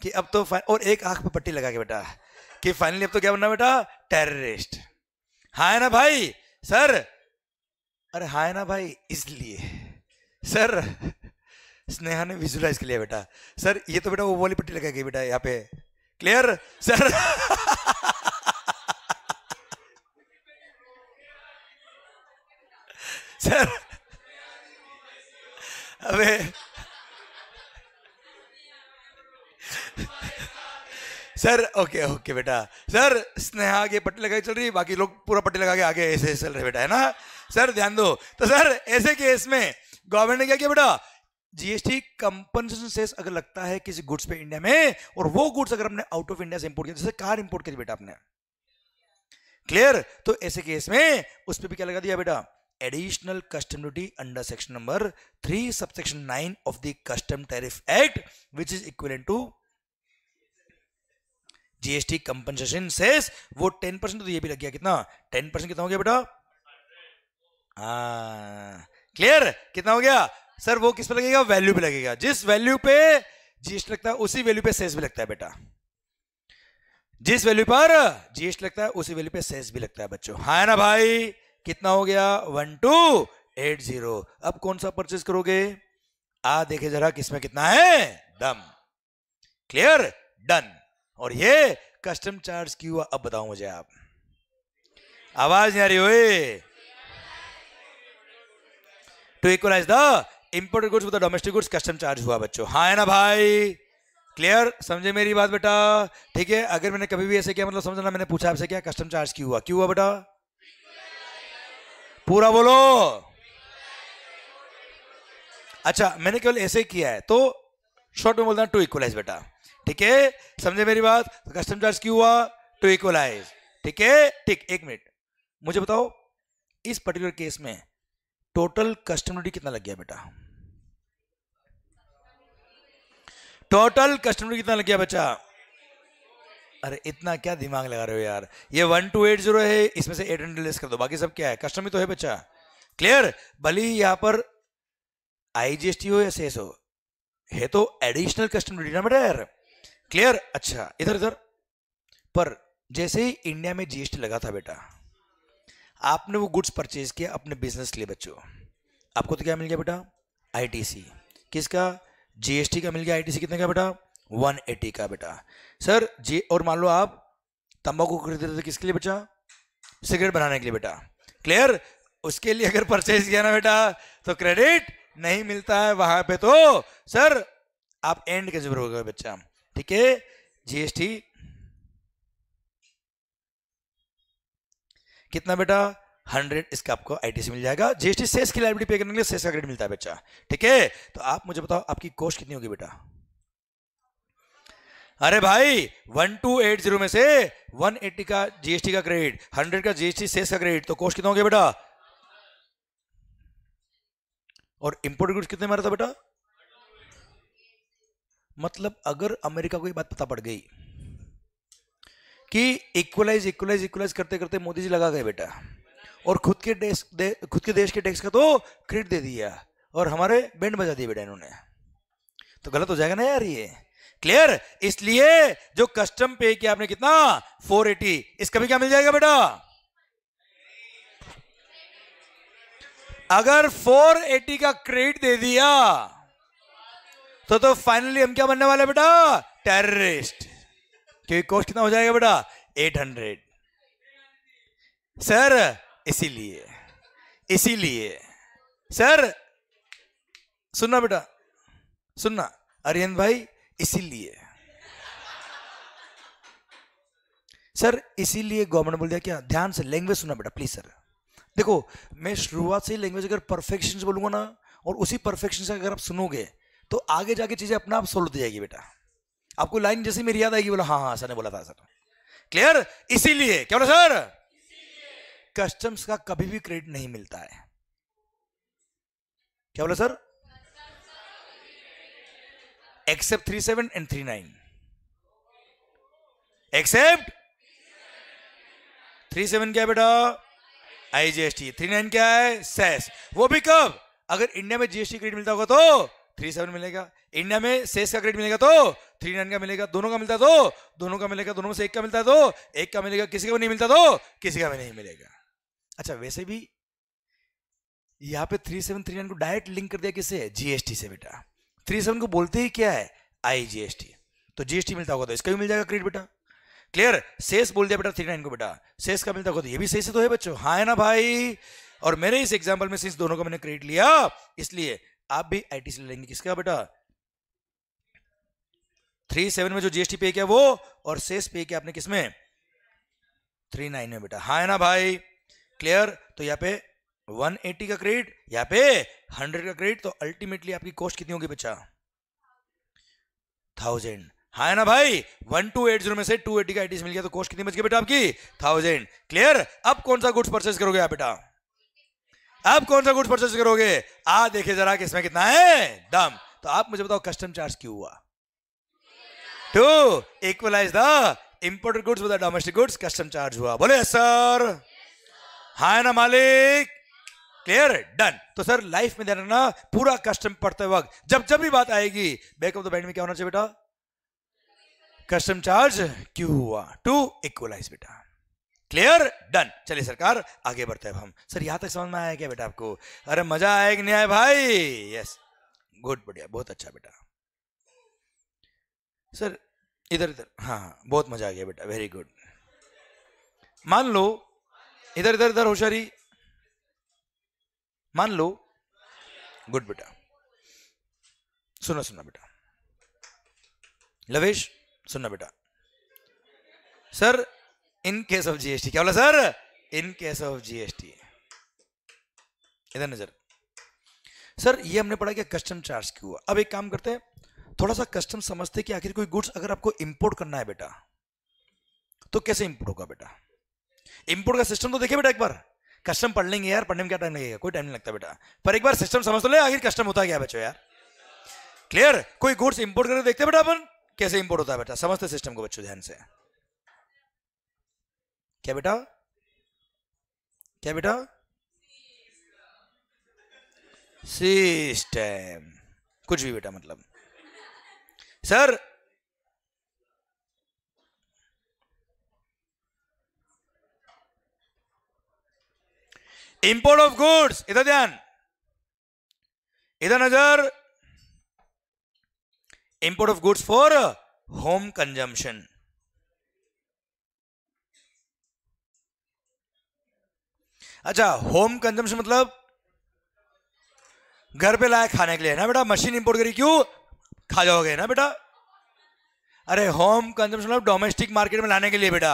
कि अब तो और एक आँख पे पट्टी लगा के बेटा। कि फाइनली अब तो क्या बनना बेटा? टेररिस्ट हाँ ना भाई! सर अरे हाँ ना भाई, इसलिए। सर स्नेहा ने विजुलाइज कर लिया बेटा। सर, ये तो बेटा वो वाली पट्टी लगा गई बेटा यहाँ पे। Clear sir. सर। अबे। सर, ओके ओके बेटा। सर, स्नेहा आगे पट्टी लगाई चल रही, बाकी लोग पूरा पट्टी लगा के आगे ऐसे चल रहे बेटा, है ना? सर, ध्यान दो। तो सर, ऐसे केस में गवर्नमेंट ने क्या किया बेटा? जीएसटी कंपनसेशन सेस अगर लगता है किसी गुड्स पे इंडिया में, और वो गुड्स अगर हमने आउट ऑफ़ इंडिया से इंपोर्ट किया, जैसे कार इंपोर्ट करी बेटा आपने। क्लियर तो ऐसे केस में उस पर भी क्या लगा दिया बेटा? Additional custom duty under section number three subsection nine of the custom tariff act which is equal to GST compensation cess वो टेन परसेंट तो ये भी लग गया। कितना? टेन परसेंट कितना हो गया बेटा? क्लियर कितना हो गया? सर, वो किस पे लगेगा? वैल्यू पे लगेगा। जिस वैल्यू पे जीएसटी लगता है, उसी वैल्यू पे सेस भी लगता है बेटा। जिस वैल्यू पर जीएसटी लगता है, उसी वैल्यू पे सेस भी लगता है बच्चों। हाँ ना भाई? कितना हो गया? One, two, eight, zero. अब कौन सा परचेज करोगे? आ, देखे जरा किसमें कितना है। दम क्लियर? डन। और ये कस्टम चार्ज क्यों हुआ, अब बताओ मुझे आप। आवाज़ नहीं आ रही हो to equalize the imported goods with domestic goods custom charge हुआ बच्चों। हाँ है ना भाई? क्लियर समझे मेरी बात बेटा? ठीक है, अगर मैंने कभी भी ऐसे किया मतलब समझना, मैंने पूछा आपसे क्या कस्टम चार्ज क्यों हुआ? क्यों हुआ बेटा? पूरा बोलो। अच्छा मैंने केवल ऐसे किया है तो शॉर्ट में बोलना टू इक्वलाइज बेटा। ठीक है? समझे मेरी बात? तो कस्टम चार्ज क्यों हुआ? टू इक्वलाइज ठीक है? ठीक एक मिनट। मुझे बताओ, इस पर्टिकुलर केस में टोटल कस्टमर कितना लग गया बेटा? टोटल कस्टमर कितना लग गया बच्चा? अरे, इतना क्या दिमाग लगा रहे हो यार। ये वन टू एट ज़ीरो है, इसमें से एट हंड्रेड लेस कर दो। बाकी सब क्या है? कस्टमर तो है बच्चा। क्लियर भले ही यहाँ पर आईजीएसटी हो या सेस हो, है तो एडिशनल कस्टमर ड्यूटी ना बेटा यार क्लियर अच्छा इधर इधर। पर जैसे ही इंडिया में जीएसटी लगा था बेटा, आपने वो गुड्स परचेज किया अपने बिज़नेस के लिए बच्चों। आपको तो क्या मिल गया बेटा? आईटीसी किसका? जीएसटी का मिल गया आईटीसी कितने का बेटा? 180 का बेटा। सर, जी, और मान लो आप, तंबाकू खरीदते थे किसके लिए बेटा? सिगरेट बनाने के लिए बेटा। क्लियर उसके लिए अगर परचेज किया ना बेटा तो क्रेडिट नहीं मिलता है वहाँ पे तो। सर, आप एंड के ज़रूर गए बच्चा? ठीक है? जीएसटी कितना बेटा? हंड्रेड इसका आपको आईटीसी मिल जाएगा। जीएसटी सेस की लाइबिलिटी पे करने के लिए सेस का क्रेडिट मिलता है बच्चा। ठीक है? तो आप मुझे बताओ, आपकी कॉस्ट कितनी होगी बेटा? अरे भाई वन टू एट ज़ीरो में से वन एट्टी का जीएसटी का क्रेडिट हंड्रेड का जीएसटी सेस का क्रेडिट तो कॉस्ट कितना हो गया बेटा? और इंपोर्टेड गुड्स कितने मारा था बेटा? मतलब अगर अमेरिका को ये बात पता पड़ गई कि इक्वलाइज इक्वलाइज इक्वलाइज करते करते मोदी जी लगा गए बेटा। और खुद के देश दे, खुद के देश के टैक्स का तो क्रेडिट दे दिया। और हमारे बैंड बजा दिए बेटा इन्होंने। तो गलत हो जाएगा ना यार ये। क्लियर इसलिए जो कस्टम पे किया आपने कितना? 480 इसका भी क्या मिल जाएगा बेटा? अगर 480 का क्रेडिट दे दिया तो तो फाइनली हम क्या बनने वाले बेटा? टेररिस्ट क्योंकि कॉस्ट कितना हो जाएगा बेटा? 800 सर इसीलिए इसीलिए। सर, सुनना बेटा, सुनना। अरियन भाई, इसीलिए। सर, इसीलिए गवर्नमेंट बोल दिया क्या? ध्यान से लैंग्वेज सुनना बेटा प्लीज़ सर देखो, मैं शुरुआत से लैंग्वेज अगर परफेक्शन से बोलूँगा ना, और उसी परफेक्शन से अगर आप सुनोगे तो आगे जाके चीज़ें अपना आप सोल्व हो जाएगी बेटा। आपको लाइन जैसे मेरी याद आएगी, बोला हाँ हाँ सर ने बोला था, सर। क्लियर इसीलिए। क्या बोला, सर? कस्टम्स का कभी भी क्रेडिट नहीं मिलता है। क्या बोला sir? Except three seven and three nine except three seven क्या बेटा? आईजीएसटी थ्री नाइन क्या है? सेस वो भी कब? अगर इंडिया में जीएसटी क्रेडिट मिलता होगा तो थ्री सेवन मिलेगा। इंडिया में सेस का क्रेडिट मिलेगा तो थ्री नाइन का मिलेगा। दोनों का मिलता तो दोनों का मिलेगा, दोनों में से एक का मिलता है तो एक का मिलेगा, किसी का भी नहीं मिलता तो किसी का भी नहीं मिलेगा। अच्छा वैसे भी यहाँ पे थ्री सेवन थ्री नाइन को डायरेक्ट लिंक कर दिया किससे जीएसटी से बेटा। थ्री सेवन को बोलते ही क्या है? आई जीएसटी तो जीएसटी मिलता होगा तो इसका भी मिल जाएगा क्रेडिट बेटा। क्लियर सेस बोल दिया बेटा थ्री नाइन को बेटा। सेस का मिलता होगा तो ये भी सेस तो है बच्चों। हाँ है ना भाई? और मेरे इस एग्ज़ाम्पल में सिंस दोनों का मैंने क्रेडिट लिया, इसलिए आप भी आई से लेंगे किसका बेटा? थ्री सेवन में जो जीएसटी पे किया वो? और सेस पे किया आपने किसमें? थ्री नाइन में बेटा। हाँ है ना भाई? क्लियर तो यहाँ पे 180 का क्रेडिट यहाँ पे 100 का क्रेडिट तो अल्टीमेटली आपकी कॉस्ट कितनी होगी बच्चा? थाउज़ेंड हाँ है ना भाई? वन टू एट ज़ीरो में से टू एटी का आईटीसी मिल गया तो कॉस्ट कितनी बच गई बेटा आपकी? थाउज़ेंड क्लियर अब कौन सा गुड्स परचेज करोगे आप बेटा? अब कौन सा गुड्स परचेज करोगे? आ देखे जरा कि इसमें कितना है। दम तो आप मुझे बताओ कस्टम चार्ज क्यों हुआ? To equalize the imported goods with domestic goods custom charge हुआ। बोले सर हाँ ना मालिक। क्लियर डन तो सर लाइफ में ध्यान रखना पूरा कस्टम पढ़ते वक्त, जब जब भी बात आएगी बैक ऑफ़ द बैंड में क्या होना चाहिए बेटा? कस्टम चार्ज क्यों हुआ। टू इक्वलाइज बेटा। क्लियर डन चलिए सरकार, आगे बढ़ते हैं हम। सर, यहाँ तक समझ में आया क्या बेटा आपको? अरे, मज़ा आया कि नहीं आया भाई? यस गुड बढ़िया। बहुत अच्छा बेटा। सर इधर इधर हाँ बहुत मज़ा आ गया बेटा। वेरी गुड मान लो इधर इधर इधर, होशियारी। मान लो। गुड बेटा। सुनो सुनो बेटा। लवेश सुनना बेटा। Sir, in case of GST क्या बोला sir? In case of GST इधर नज़र। सर, ये हमने पढ़ा कि कस्टम चार्ज क्यों हुआ? अब एक काम करते हैं। थोड़ा सा कस्टम समझते कि आखिर कोई गुड्स अगर आपको इंपोर्ट करना है बेटा तो कैसे इंपोर्ट होगा बेटा? इंपोर्ट का सिस्टम तो देखिए बेटा एक बार। कस्टम पढ़ लेंगे यार, पढ़ने में क्या टाइम लगेगा? कोई टाइम नहीं लगता बेटा। पर एक बार सिस्टम समझ तो ले, आखिर कस्टम होता क्या बच्चों यार? क्लियर कोई गुड्स इंपोर्ट करके देखते बेटा अपन, कैसे इंपोर्ट होता है बेटा? समझते सिस्टम को बच्चों ध्यान से। क्या बेटा? क्या बेटा? सिस्टम कुछ भी बेटा मतलब। सर इंपोर्ट ऑफ़ गुड्स इधर ध्यान इधर नज़र import of goods for home consumption अच्छा होम कंजम्पशन मतलब घर पे लाए खाने के लिए ना बेटा मशीन इंपोर्ट करी क्यों खा जाओगे ना बेटा अरे होम कंजम्पशन मतलब डोमेस्टिक मार्केट में लाने के लिए बेटा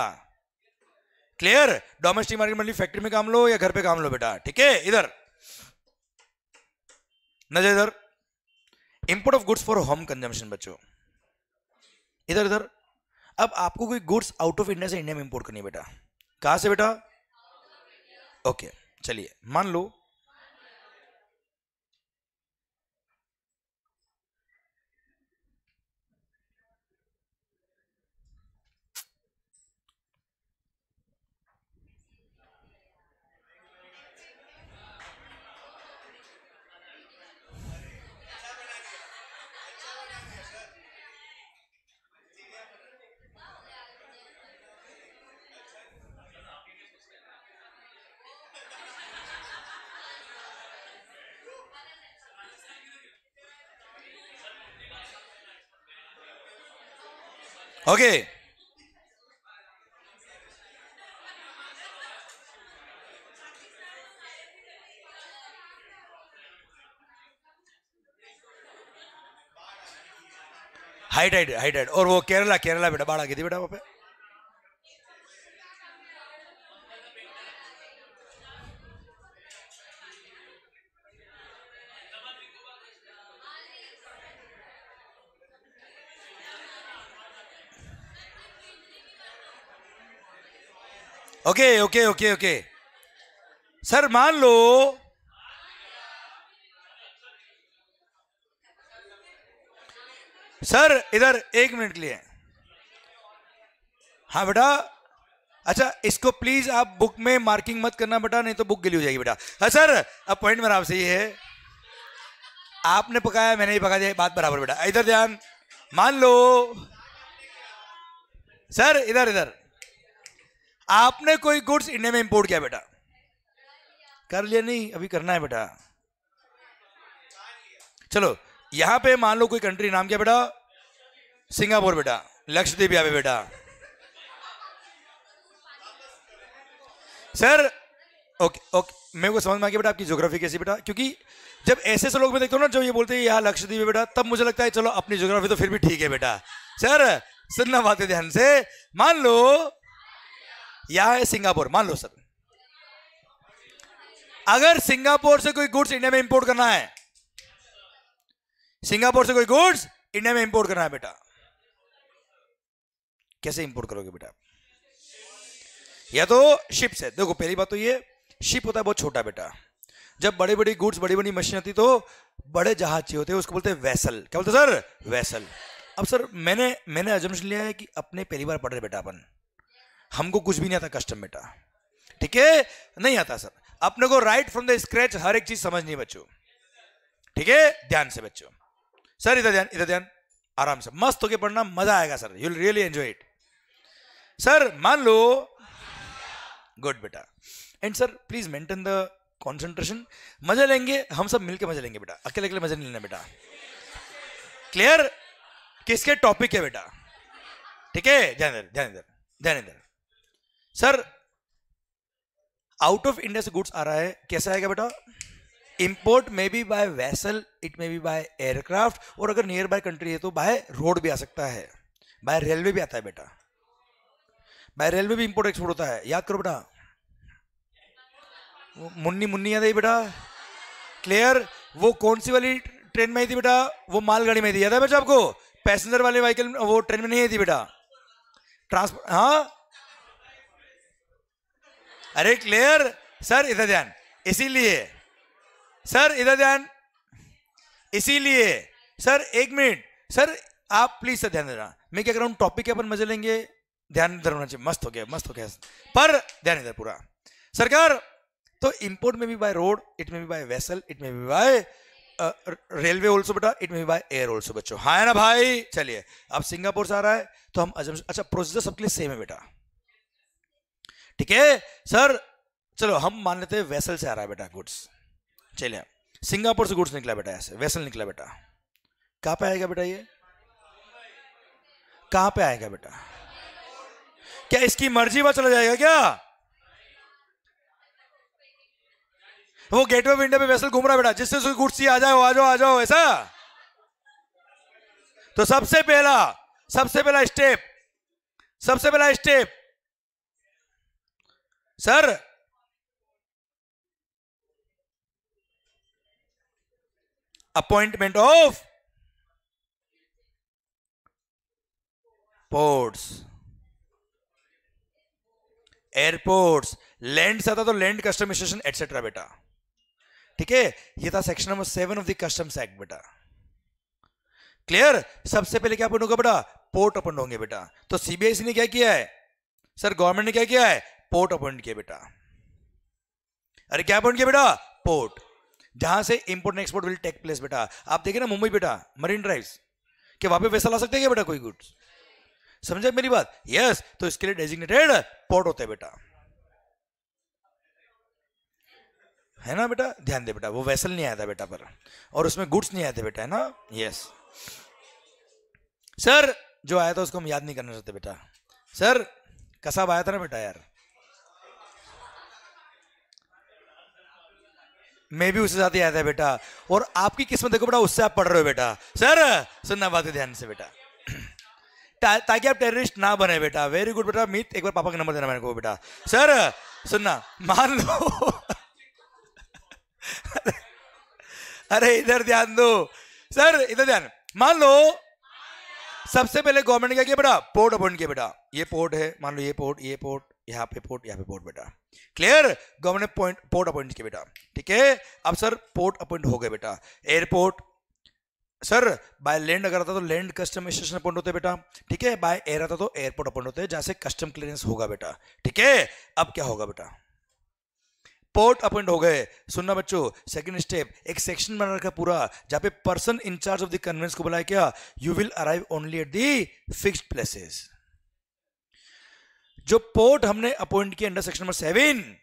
क्लियर डोमेस्टिक मार्केट मतलब फैक्ट्री में काम लो या घर पे काम लो बेटा, ठीक है? इधर। नज़र इधर। Import of goods for home consumption बच्चों। इधर इधर। अब आपको कोई गुड्स आउट ऑफ़ इंडिया से इंडिया में इंपोर्ट करनी है बेटा। कहाँ से बेटा? ओके चलिए। मान लो okay height height height height और वो केरला केरला बेटा बाढ़ आ गई थी बेटा वहां पे okay okay okay okay sir मान लो सर इधर एक मिनट के लिए हाँ बेटा अच्छा इसको प्लीज़ आप बुक में मार्किंग मत करना बेटा नहीं तो बुक गिली हो जाएगी बेटा हाँ सर अब पॉइंट मेरा आपसे ये है आपने पकाया मैंने ही पका दिया बात बराबर बेटा इधर ध्यान मान लो सर इधर इधर आपने कोई गुड्स इंडिया में इंपोर्ट किया बेटा? कर लिया नहीं, अभी करना है बेटा। चलो, यहाँ पे मान लो कोई कंट्री नाम क्या बेटा? सिंगापुर बेटा। लक्षद्वीप यहाँ बेटा। सर, ओके ओके, मेरे को समझ में आ गया बेटा आपकी ज्योग्राफी कैसी बेटा? क्योंकि जब ऐसे ऐसे लोग मैं देखता हूँ ना, जो ये बोलते हैं, यहाँ लक्षद्वीप है बेटा, तब मुझे लगता है, चलो, अपनी ज्योग्राफी तो फिर भी ठीक है बेटा। सर, सुनना बात ध्यान से। मान लो यह है सिंगापुर, मान लो सर अगर सिंगापुर से कोई गुड्स इंडिया में इंपोर्ट करना है, सिंगापुर से कोई गुड्स इंडिया में इंपोर्ट करना है बेटा। कैसे इंपोर्ट करोगे बेटा? या तो शिप से देखो, पहली बात तो ये शिप होता है बहुत छोटा बेटा। जब बड़े बड़ी गुड्स बड़ी बड़ी मशीन होती तो बड़े जहाज़ चाहिए होते हैं, उसको बोलते हैं वैसल क्या बोलते सर वैसल अब सर मैंने मैंने अजम्पन लिया है कि अपने पहली बार पढ़ रहे बेटा अपन। हमको कुछ भी नहीं आता कस्टम बेटा। ठीक है? नहीं आता सर अपने को राइट फ्रॉम द स्क्रैच हर एक चीज़ समझनी बच्चों। ठीक है? ध्यान से बच्चों। सर इधर ध्यान इधर ध्यान। आराम से। मस्त होके पढ़ना, मज़ा आएगा sir you really enjoy it sir मान लो। गुड बेटा। And sir please maintain the concentration मज़ा लेंगे। हम सब मिलके मज़ा लेंगे बेटा। अकेले अकेले मज़ा नहीं लेना बेटा। क्लियर किसके टॉपिक है बेटा? ठीक है? ध्यान इधर ध्यान इधर ध्यान इधर। सर आउट ऑफ़ इंडिया से गुड्स आ रहा है। कैसा आएगा बेटा? Import may be by vessel it may be by aircraft और अगर नियर बाय कंट्री है तो बाय रोड भी आ सकता है। बाय रेलवे भी आता है बेटा। बाय रेलवे भी इंपोर्ट एक्सपोर्ट होता है। याद करो बेटा। मुन्नी मुन्नी याद है बेटा? क्लियर वो कौन सी वाली ट्रेन में आई थी बेटा? वो मालगाड़ी में थी। याद है बेटा आपको? पैसेंजर वाले व्हीकल वो ट्रेन में नहीं आई थी बेटा। ट्रांसपोर्ट हाँ? अरे क्लियर? सर, इधर ध्यान। इसीलिए। सर, इधर ध्यान। इसीलिए। सर, एक मिनट। सर, आप प्लीज़ सर, ध्यान देना। मैं क्या कर रहा हूँ टॉपिक के अपन मज़े लेंगे। ध्यान इधर होना चाहिए। मस्त हो गया, मस्त हो गया। पर ध्यान इधर पूरा। सरकार तो इंपोर्ट में भी बाय रोड इट में भी bye vessel it may be by railway also बेटा इट में भी बाय एयर ऑल्सो बच्चों। हाँ ना भाई? चलिए, अब सिंगापुर से आ रहा है तो हम अच्छा प्रोसीजर सबके लिए सेम है बेटा। ठीक है? सर, चलो, हम मान लेते हैं वेसल से आ रहा है बेटा गुड्स चलिए, सिंगापुर से गुड्स निकला बेटा ऐसे वेसल निकला बेटा। कहाँ पे आएगा बेटा ये? कहाँ पे आएगा बेटा? क्या इसकी मर्ज़ी पर चला जाएगा क्या? वो गेटवे ऑफ़ इंडिया पे वेसल घूम रहा है बेटा, जिससे उसकी गुड्स आ जाओ आ जाओ आ जाओ, ऐसा? तो सबसे पहला सबसे पहला स्टेप सबसे पहला step sir. Appointment of ports airports land से आता तो लैंड कस्टम स्टेशन एटसेट्रा बेटा। ठीक है? ये था section number seven of the customs act बेटा। क्लियर सबसे पहले क्या अपॉइंट होगा बेटा? पोर्ट अपॉइंट होंगे बेटा। तो सीबीआईसी ने क्या किया है? सर गवर्नमेंट ने क्या किया है? पोर्ट अपॉइंट किया बेटा। अरे क्या अपॉइंट किया बेटा? पोर्ट जहाँ से import export will take place बेटा। आप देखे ना मुंबई बेटा मरीन ड्राइव्स कि वहाँ पे पैसा ला सकते हैं क्या बेटा कोई गुड्स समझे मेरी बात? यस तो इसके लिए डेजिग्नेटेड पोर्ट होते हैं बेटा। है ना बेटा? ध्यान दे बेटा, वो वैसल नहीं आया था बेटा पर। और उसमें गुड्स नहीं आए थे बेटा, है ना? यस सर जो आया था उसको हम याद नहीं करना चाहते बेटा। सर कसाब आया था ना बेटा यार? मैं भी साथ ही आया था बेटा। और आपकी किस्मत देखो बेटा, उससे आप पढ़ रहे हो बेटा। सर, सुनना बात है ध्यान से बेटा। ताकि आप टेररिस्ट ना बने बेटा। वेरी गुड बेटा, मीत, एक बार पापा का नंबर देना मेरे को बेटा। सर, सुनना, मान लो। अरे, इधर ध्यान दो। सर, इधर ध्यान। मान लो, सबसे पहले गवर्नमेंट ने क्या किया बेटा? पोर्ट अपॉइंट किया बेटा। ये पोर्ट है, मान लो ये पोर्ट ये पोर्ट यहाँ पे पोर्ट यहाँ पे पोर्ट बेटा। Clear government point port appoint किया बेटा। ठीक है? अब सर पोर्ट अपॉइंट हो गए बेटा। एयरपोर्ट सर बाय लैंड अगर आता तो लैंड कस्टम स्टेशन अपॉइंट होते बेटा। ठीक है? बाय एयर आता तो एयरपोर्ट अपॉइंट होते, जहाँ से कस्टम क्लियरेंस होगा बेटा। ठीक है? अब क्या होगा बेटा? पोर्ट अपॉइंट हो गए। सुनना बच्चों सेकंड स्टेप एक सेक्शन बना रखा पूरा, जहाँ पे person in charge of the conveyance को बुलाया क्या? You will arrive only at the fixed places जो पोर्ट हमने अपॉइंट किया अंडर सेक्शन नंबर सेवन,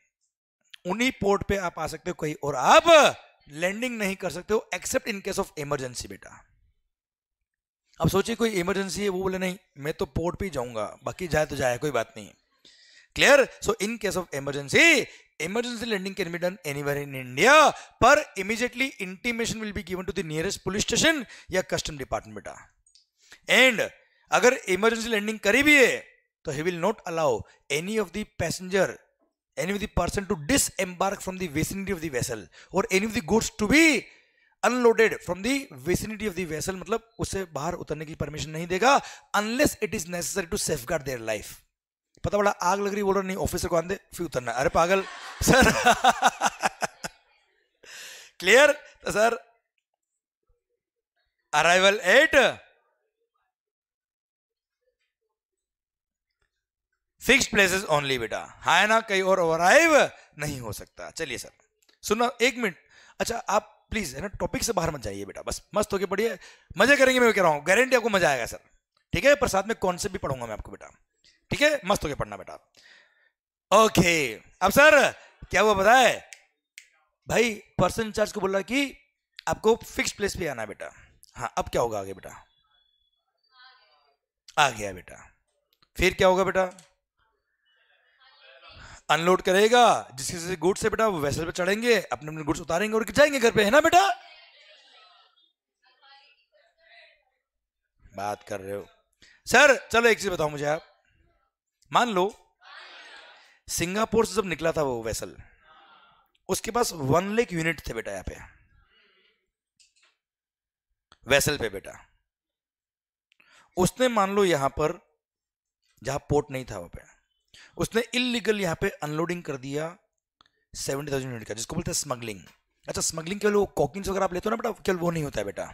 उन्हीं पोर्ट पे आप आ सकते हो कहीं और। आप लैंडिंग नहीं कर सकते हो, except in case of emergency बेटा। अब सोचिए कोई इमरजेंसी है, वो बोले, नहीं, मैं तो पोर्ट पे ही जाऊँगा, बाकी जाए तो जाए, कोई बात नहीं। Clear so in case of emergency emergency lending can be done anywhere in India, पर intimation will be given to the nearest police station या custom department बेटा। And अगर emergency lending करी भी है तो he will not allow any of the passenger, any of the person to disembark from the vicinity of the vessel or any of the goods to be unloaded from the vicinity of the vessel मतलब उसे बाहर उतरने की permission नहीं देगा unless it is necessary to safeguard their life पता बड़ा आग लग रही बोल रहा, नहीं ऑफिसर को आंदे, फिर उतरना अरे पागल sir clear sir arrival at fixed places only बेटा। हाँ ना, कहीं और अराइव नहीं हो सकता। चलिए सर। सुनो, एक मिनट। अच्छा आप प्लीज़ है ना टॉपिक से बाहर मत जाइए बेटा। बस, मस्त होके पढ़िए। मज़े करेंगे, मैं कह रहा हूँ। गारंटी आपको मज़ा आएगा, सर। ठीक है? पर साथ में कॉन्सेप्ट भी पढ़ूँगा मैं आपको, बेटा। ठीक है? मस्त होके पढ़ना, बेटा। ओके अब सर, क्या हुआ है? भाई पर्सन इंचार्ज को बोला कि आपको फिक्स प्लेस पे आना बेटा। हाँ अब क्या होगा आगे, बेटा? आ गया, बेटा। फिर क्या होगा, बेटा? अनलोड करेगा, जिसके से गुड्स है बेटा वो वैसल पे चढ़ेंगे, अपने अपने गुड्स उतारेंगे और जाएँगे घर पे, है ना बेटा? बात कर रहे हो। सर, चलो एक चीज़ बताओ मुझे आप। मान लो, सिंगापुर से जब निकला था वो वेसल उसके पास वन लेक यूनिट थे बेटा यहाँ पे। वेसल पे बेटा। उसने मान लो यहाँ पर, जहाँ पोर्ट नहीं था वहाँ पे उसने इलीगल यहाँ पे अनलोडिंग कर दिया सेवेंटी थाउज़ेंड यूनिट का, जिसको बोलते हैं स्मगलिंग अच्छा स्मगलिंग केवल वो कॉकिंग्स वगैरह आप लेते हो ना बेटा? केवल वो नहीं होता है बेटा।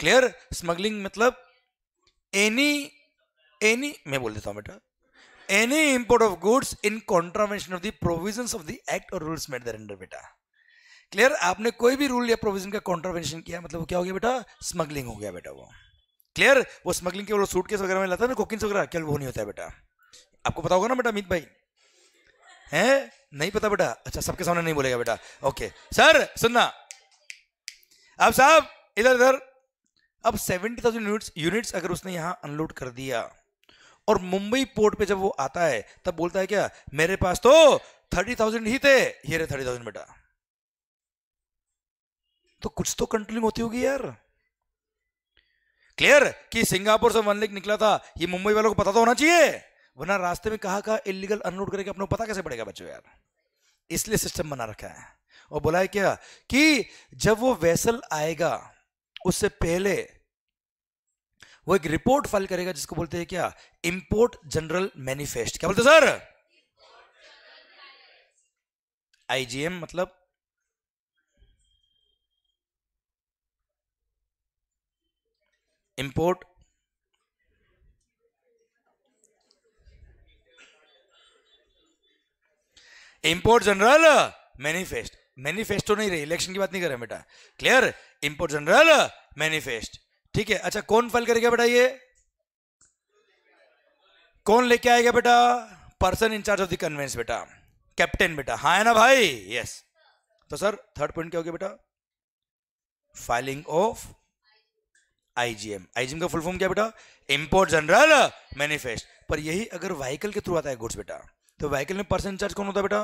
क्लियर स्मगलिंग मतलब एनी एनी मैं बोल देता हूँ बेटा। Any import of goods in contravention of the provision of the act और रूल्स मेड दर बेटा। क्लियर आपने कोई भी रूल या प्रोविज़न का कॉन्ट्रावेंशन किया मतलब वो क्या हो गया बेटा? स्मगलिंग हो गया बेटा वो। क्लियर वो स्मगलिंग के वो सूटकेस वगैरह में लाता है ना कोकिंस वगैरह क्या वो नहीं होता है बेटा। आपको पता होगा ना बेटा अमित भाई? है? नहीं पता बेटा। अच्छा सबके सामने नहीं बोलेगा बेटा। ओके। सर, सुनना। अब साहब, इधर इधर। अब सेवेंटी थाउज़ेंड यूनिट्स यूनिट्स अगर उसने यहाँ अनलोड कर दिया, और मुंबई पोर्ट पे जब वो आता है, तब बोलता है क्या? मेरे पास तो थर्टी थाउज़ेंड ही थे। ये रहे थर्टी थाउज़ेंड बेटा। तो कुछ तो कंट्रोलिंग होती होगी यार। क्लियर कि सिंगापुर से वन लेक निकला था, ये मुंबई वालों को पता तो होना चाहिए। वरना रास्ते में कहा कहा इलीगल अनलोड करके अपने पता कैसे पड़ेगा बच्चों यार? इसलिए सिस्टम बना रखा है। और बोला है क्या कि जब वो वेसल आएगा, उससे पहले वो एक रिपोर्ट फ़ाइल करेगा जिसको बोलते हैं क्या? इंपोर्ट जनरल मैनिफेस्ट क्या बोलते सर? आईजीएम मतलब? Import import general manifest manifesto नहीं रही इलेक्शन की बात नहीं कर रहे बेटा। क्लियर इंपोर्ट जनरल मैनिफेस्ट ठीक है अच्छा कौन फ़ाइल करेगा बेटा ये? कौन लेके आएगा बेटा? Person in charge of the conveyance बेटा। कैप्टन बेटा। हाँ है ना भाई? यस तो सर थर्ड पॉइंट क्या हो गया बेटा फाइलिंग ऑफ़ आईजीएम आईजीएम का फुल फॉर्म क्या बेटा? इंपोर्ट जनरल मैनिफेस्ट पर यही अगर व्हीकल के थ्रू आता है गुड्स बेटा। तो व्हीकल में पर्सन इंचार्ज कौन होता है बेटा?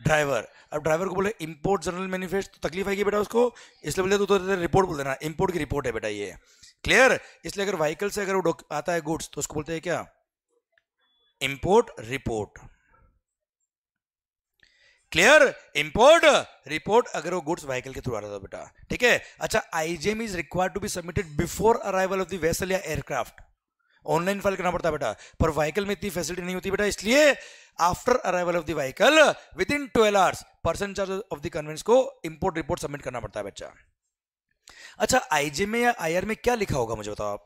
ड्राइवर अब ड्राइवर को बोले इंपोर्ट जनरल मैनिफेस्ट तो तकलीफ़ आएगी बेटा उसको? इसलिए बोले तो, तो तो रिपोर्ट बोल देना। इंपोर्ट की रिपोर्ट है बेटा ये. क्लियर इसलिए अगर व्हीकल से अगर वो आता है गुड्स तो उसको बोलते हैं क्या? Import report clear import report अगर वो गुड्स व्हीकल के थ्रू आ रहा था बेटा। ठीक है? अच्छा IGM is required to be submitted before arrival of the vessel या एयरक्राफ्ट ऑनलाइन फ़ाइल करना पड़ता है बेटा। पर व्हीकल में इतनी फैसिलिटी नहीं होती बेटा इसलिए after arrival of the vehicle within twelve hours person charge of the conveyance को इम्पोर्ट रिपोर्ट सबमिट करना पड़ता है बच्चा। अच्छा आईजे में या आईआर में क्या लिखा होगा मुझे बताओ आप?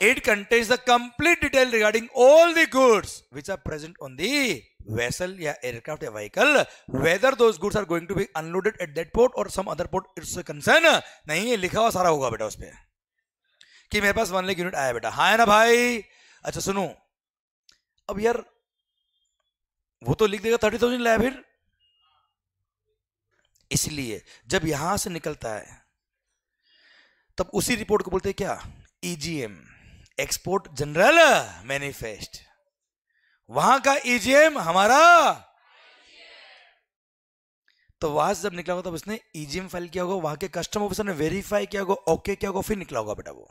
It contains the complete detail regarding all the goods which are present on the vessel या एयरक्राफ्ट या vehicle whether those goods are going to be unloaded at that port और some other port it's concern नहीं लिखा हुआ सारा होगा बेटा उस पर कि मेरे पास वन लेक यूनिट आया बेटा। हाँ ना भाई? अच्छा सुनो अब यार, वो तो लिख देगा थर्टी थाउज़ेंड लाया फिर। इसलिए जब यहाँ से निकलता है, तब उसी रिपोर्ट को बोलते हैं क्या? ईजीएम एक्सपोर्ट जनरल मैनिफेस्ट वहाँ का ईजीएम हमारा तो वहाँ से जब निकला होगा, तब उसने ईजीएम फ़ाइल किया होगा, वहाँ के कस्टम ऑफिसर ने वेरीफाई किया होगा ओके किया होगा, फिर निकला होगा बेटा वो।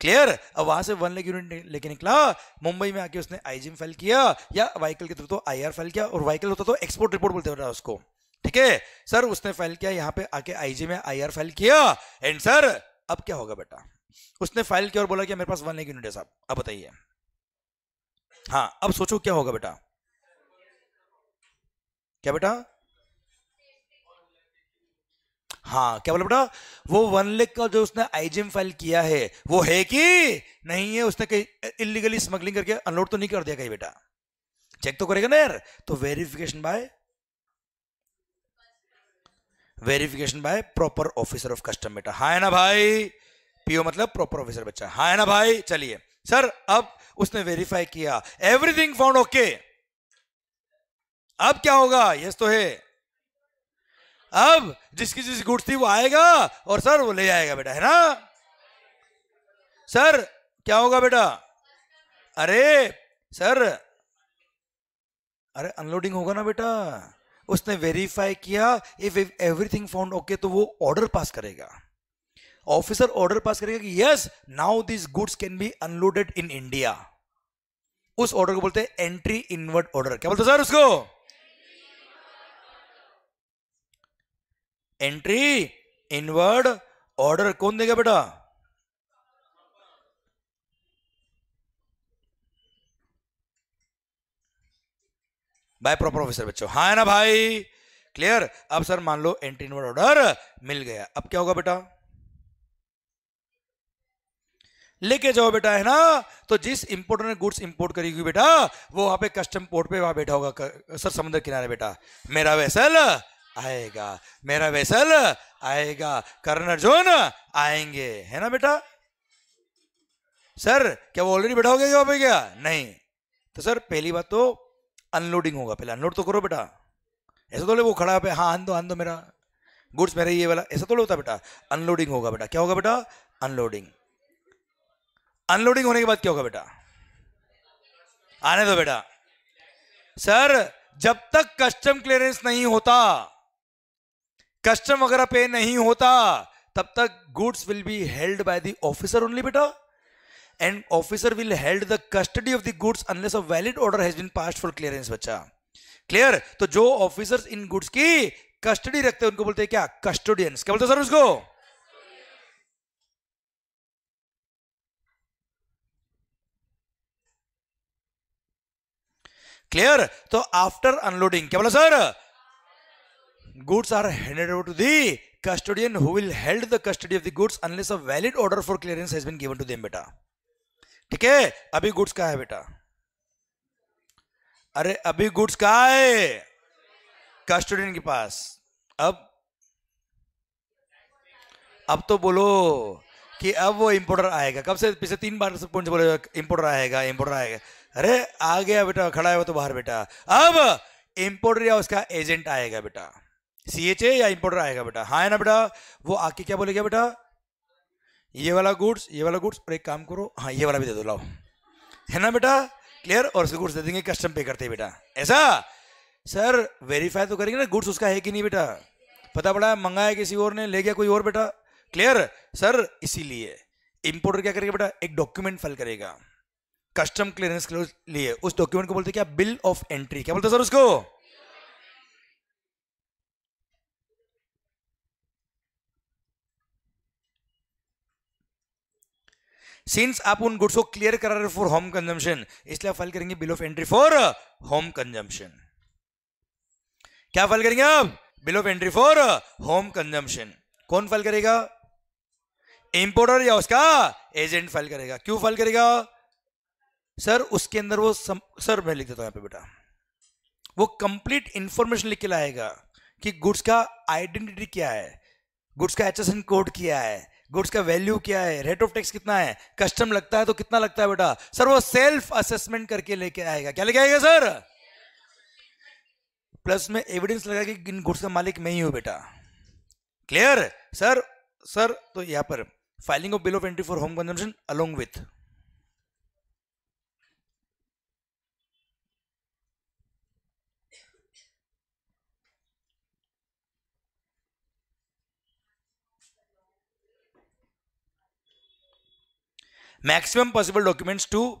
क्लियर अब वहाँ से वन लेक यूनिट लेके निकला। मुंबई में आके उसने आईजीएम फ़ाइल किया या व्हीकल के थ्रू तो आईआर फ़ाइल किया और व्हीकल होता तो एक्सपोर्ट रिपोर्ट बोलते होता उसको। ठीक है? सर उसने फ़ाइल किया, यहाँ पे आके आईजी में आईआर फ़ाइल किया। एंड सर अब क्या होगा बेटा? उसने फ़ाइल किया और बोला कि मेरे पास वन लेक यूनिट है साहब, अब बताइए। हाँ अब सोचो क्या होगा बेटा? क्या बेटा? हाँ क्या बोला बेटा? वो वन लेक का जो उसने आईजीएम फ़ाइल किया है, वो है कि नहीं है? उसने कहीं इलीगली स्मगलिंग करके अनलोड तो नहीं कर दिया कहीं बेटा? चेक तो करेगा ना यार। तो verification by verification by proper officer of custom बेटा। हाँ है ना भाई? पीओ मतलब प्रॉपर ऑफिसर बच्चा। हाँ है ना भाई? चलिए। सर, अब उसने वेरीफाई किया। एवरीथिंग फाउंड ओके अब क्या होगा? यस तो है। अब जिसकी जिस गुड्स थी वो आएगा और सर वो ले जाएगा बेटा, है ना? सर, क्या होगा बेटा? अरे, सर, अरे अनलोडिंग होगा ना बेटा। उसने वेरीफाई किया इफ़ एवरीथिंग फाउंड ओके तो वो ऑर्डर पास करेगा। ऑफिसर ऑर्डर पास करेगा कि yes now this goods can be unloaded in India उस ऑर्डर को बोलते हैं एंट्री इनवर्ट ऑर्डर क्या बोलते सर उसको? एंट्री इनवर्ड ऑर्डर कौन देगा बेटा? बाय प्रॉपर ऑफिसर बच्चों। हाँ है ना भाई? क्लियर अब सर मान लो एंट्री इनवर्ड ऑर्डर मिल गया। अब क्या होगा बेटा? लेके जाओ बेटा, है ना? तो जिस इंपोर्टर ने गुड्स इंपोर्ट करेगी बेटा, वो वहाँ पे कस्टम पोर्ट पे वहाँ बैठा होगा सर समुद्र किनारे बेटा। मेरा वेसल आएगा। मेरा वेसल आएगा। करण अर्जुन आएँगे। है ना बेटा? सर, क्या वो ऑलरेडी बैठा हो गया पे क्या? नहीं। तो सर, पहली बात तो अनलोडिंग होगा पहले। अनलोड तो करो बेटा। ऐसा तो ले वो खड़ा पे हाँ आन दो आन दो मेरा। गुड्स मेरा ये वाला। ऐसा तो होता बेटा। अनलोडिंग होगा बेटा। क्या होगा बेटा? अनलोडिंग अनलोडिंग होने के बाद क्या होगा बेटा? आने दो बेटा। सर, जब तक कस्टम क्लियरेंस नहीं होता कस्टम वगैरह पे नहीं होता, तब तक goods will be held by the officer only बेटा। And officer will held the custody of the goods unless a valid order has been passed for clearance बच्चा। क्लियर तो जो ऑफिसर्स इन गुड्स की कस्टडी रखते हैं, उनको बोलते हैं क्या? कस्टोडियंस क्या बोलते हैं सर उसको? क्लियर तो आफ्टर अनलोडिंग क्या बोला sir? Goods are handed over to the custodian who will held the custody of the goods unless a valid order for clearance has been given to them बेटा ठीक है अभी goods का है बेटा अरे अभी गुड्स का है कस्टोडियन के पास अब अब तो बोलो कि अब वो इंपोर्टर आएगा कब से पिछले तीन बार से बोले इंपोर्टर आएगा इंपोर्टर आएगा अरे आ गया बेटा खड़ा है वो तो बाहर बेटा अब इंपोर्टर या उसका एजेंट आएगा बेटा सी एच ए या इंपोर्टर आएगा बेटा? हाँ है ना बेटा? वो आके क्या बोलेगा बेटा? ये वाला गुड्स ये वाला गुड्स और एक काम करो हाँ ये वाला भी दे दो, लाओ। है ना बेटा? क्लियर और उसके गुड्स दे देंगे कस्टम पे करते बेटा। ऐसा? सर वेरीफाई तो करेंगे ना गुड्स उसका है कि नहीं बेटा? पता पड़ा, मंगाया किसी और ने, ले गया कोई और बेटा? क्लियर सर इसीलिए। इंपोर्टर क्या करेगा बेटा? एक डॉक्यूमेंट फ़ाइल करेगा। कस्टम क्लियरेंस के लिए उस डॉक्यूमेंट को बोलते क्या? बिल ऑफ़ एंट्री क्या बोलते सर उसको? सिंस आप उन गुड्स को क्लियर करा रहे फॉर होम कंजम्पशन इसलिए आप फ़ाइल करेंगे bill of entry for home consumption क्या फ़ाइल करेंगे आप? Bill of entry for home consumption कौन फ़ाइल करेगा? इंपोर्टर या उसका एजेंट फ़ाइल करेगा. क्यों फ़ाइल करेगा? सर उसके अंदर वो सम, सर मैं लिख देता हूँ यहाँ पे बेटा. वो कंप्लीट इंफॉर्मेशन लिख के लाएगा कि गुड्स का आइडेंटिटी क्या है गुड्स का एचएसएन कोड क्या है गुड्स का वैल्यू क्या है? रेट ऑफ़ टैक्स कितना है? कस्टम लगता है तो कितना लगता है बेटा? सर वो सेल्फ असेसमेंट करके लेके आएगा। क्या लेके आएगा सर प्लस में एविडेंस लगा कि इन गुड्स का मालिक मैं ही हूँ बेटा। क्लियर सर सर तो यहाँ पर filing of bill of entry for home consumption along with maximum possible documents to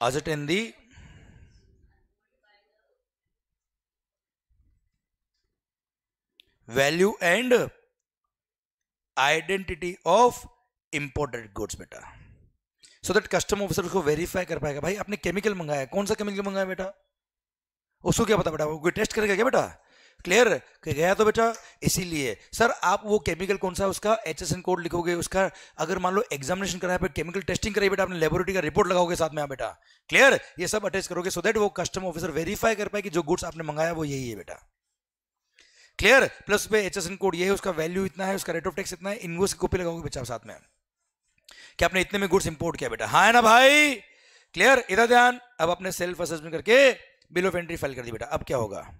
ascertain the value and identity of imported goods बेटा। सो दैट कस्टम ऑफिसर उसको वेरीफाई कर पाएगा, भाई, आपने केमिकल मंगाया कौन सा केमिकल मंगाया बेटा? उसको क्या पता बेटा? वो कोई टेस्ट करेगा क्या बेटा? क्लियर गया तो बेटा, इसीलिए। सर, आप वो केमिकल कौन सा, उसका एच एस एन कोड लिखोगे, उसका अगर मान लो एग्जामिनेशन कराया पे केमिकल टेस्टिंग कराई, बेटा आपने लेबोरेटरी का रिपोर्ट लगाओगे साथ में आप, बेटा। क्लियर ये सब अटैच करोगे सो दैट वो कस्टम ऑफिसर वेरीफाई कर पाए कि जो गुड्स आपने मंगाया, वो यही है, बेटा। क्लियर प्लस पे एच एस एन कोड ये है, उसका वैल्यू इतना है, उसका रेट ऑफ़ टैक्स इतना है इनवोस की कॉपी लगाओगे बच्चा साथ में। कि आपने इतने में गुड्स इंपोर्ट किया, बेटा। हाँ है ना भाई? क्लियर इधर ध्यान। अब अपने सेल्फ असेसमेंट करके बिल ऑफ़ एंट्री फ़ाइल कर दी, बेटा। अब क्या होगा?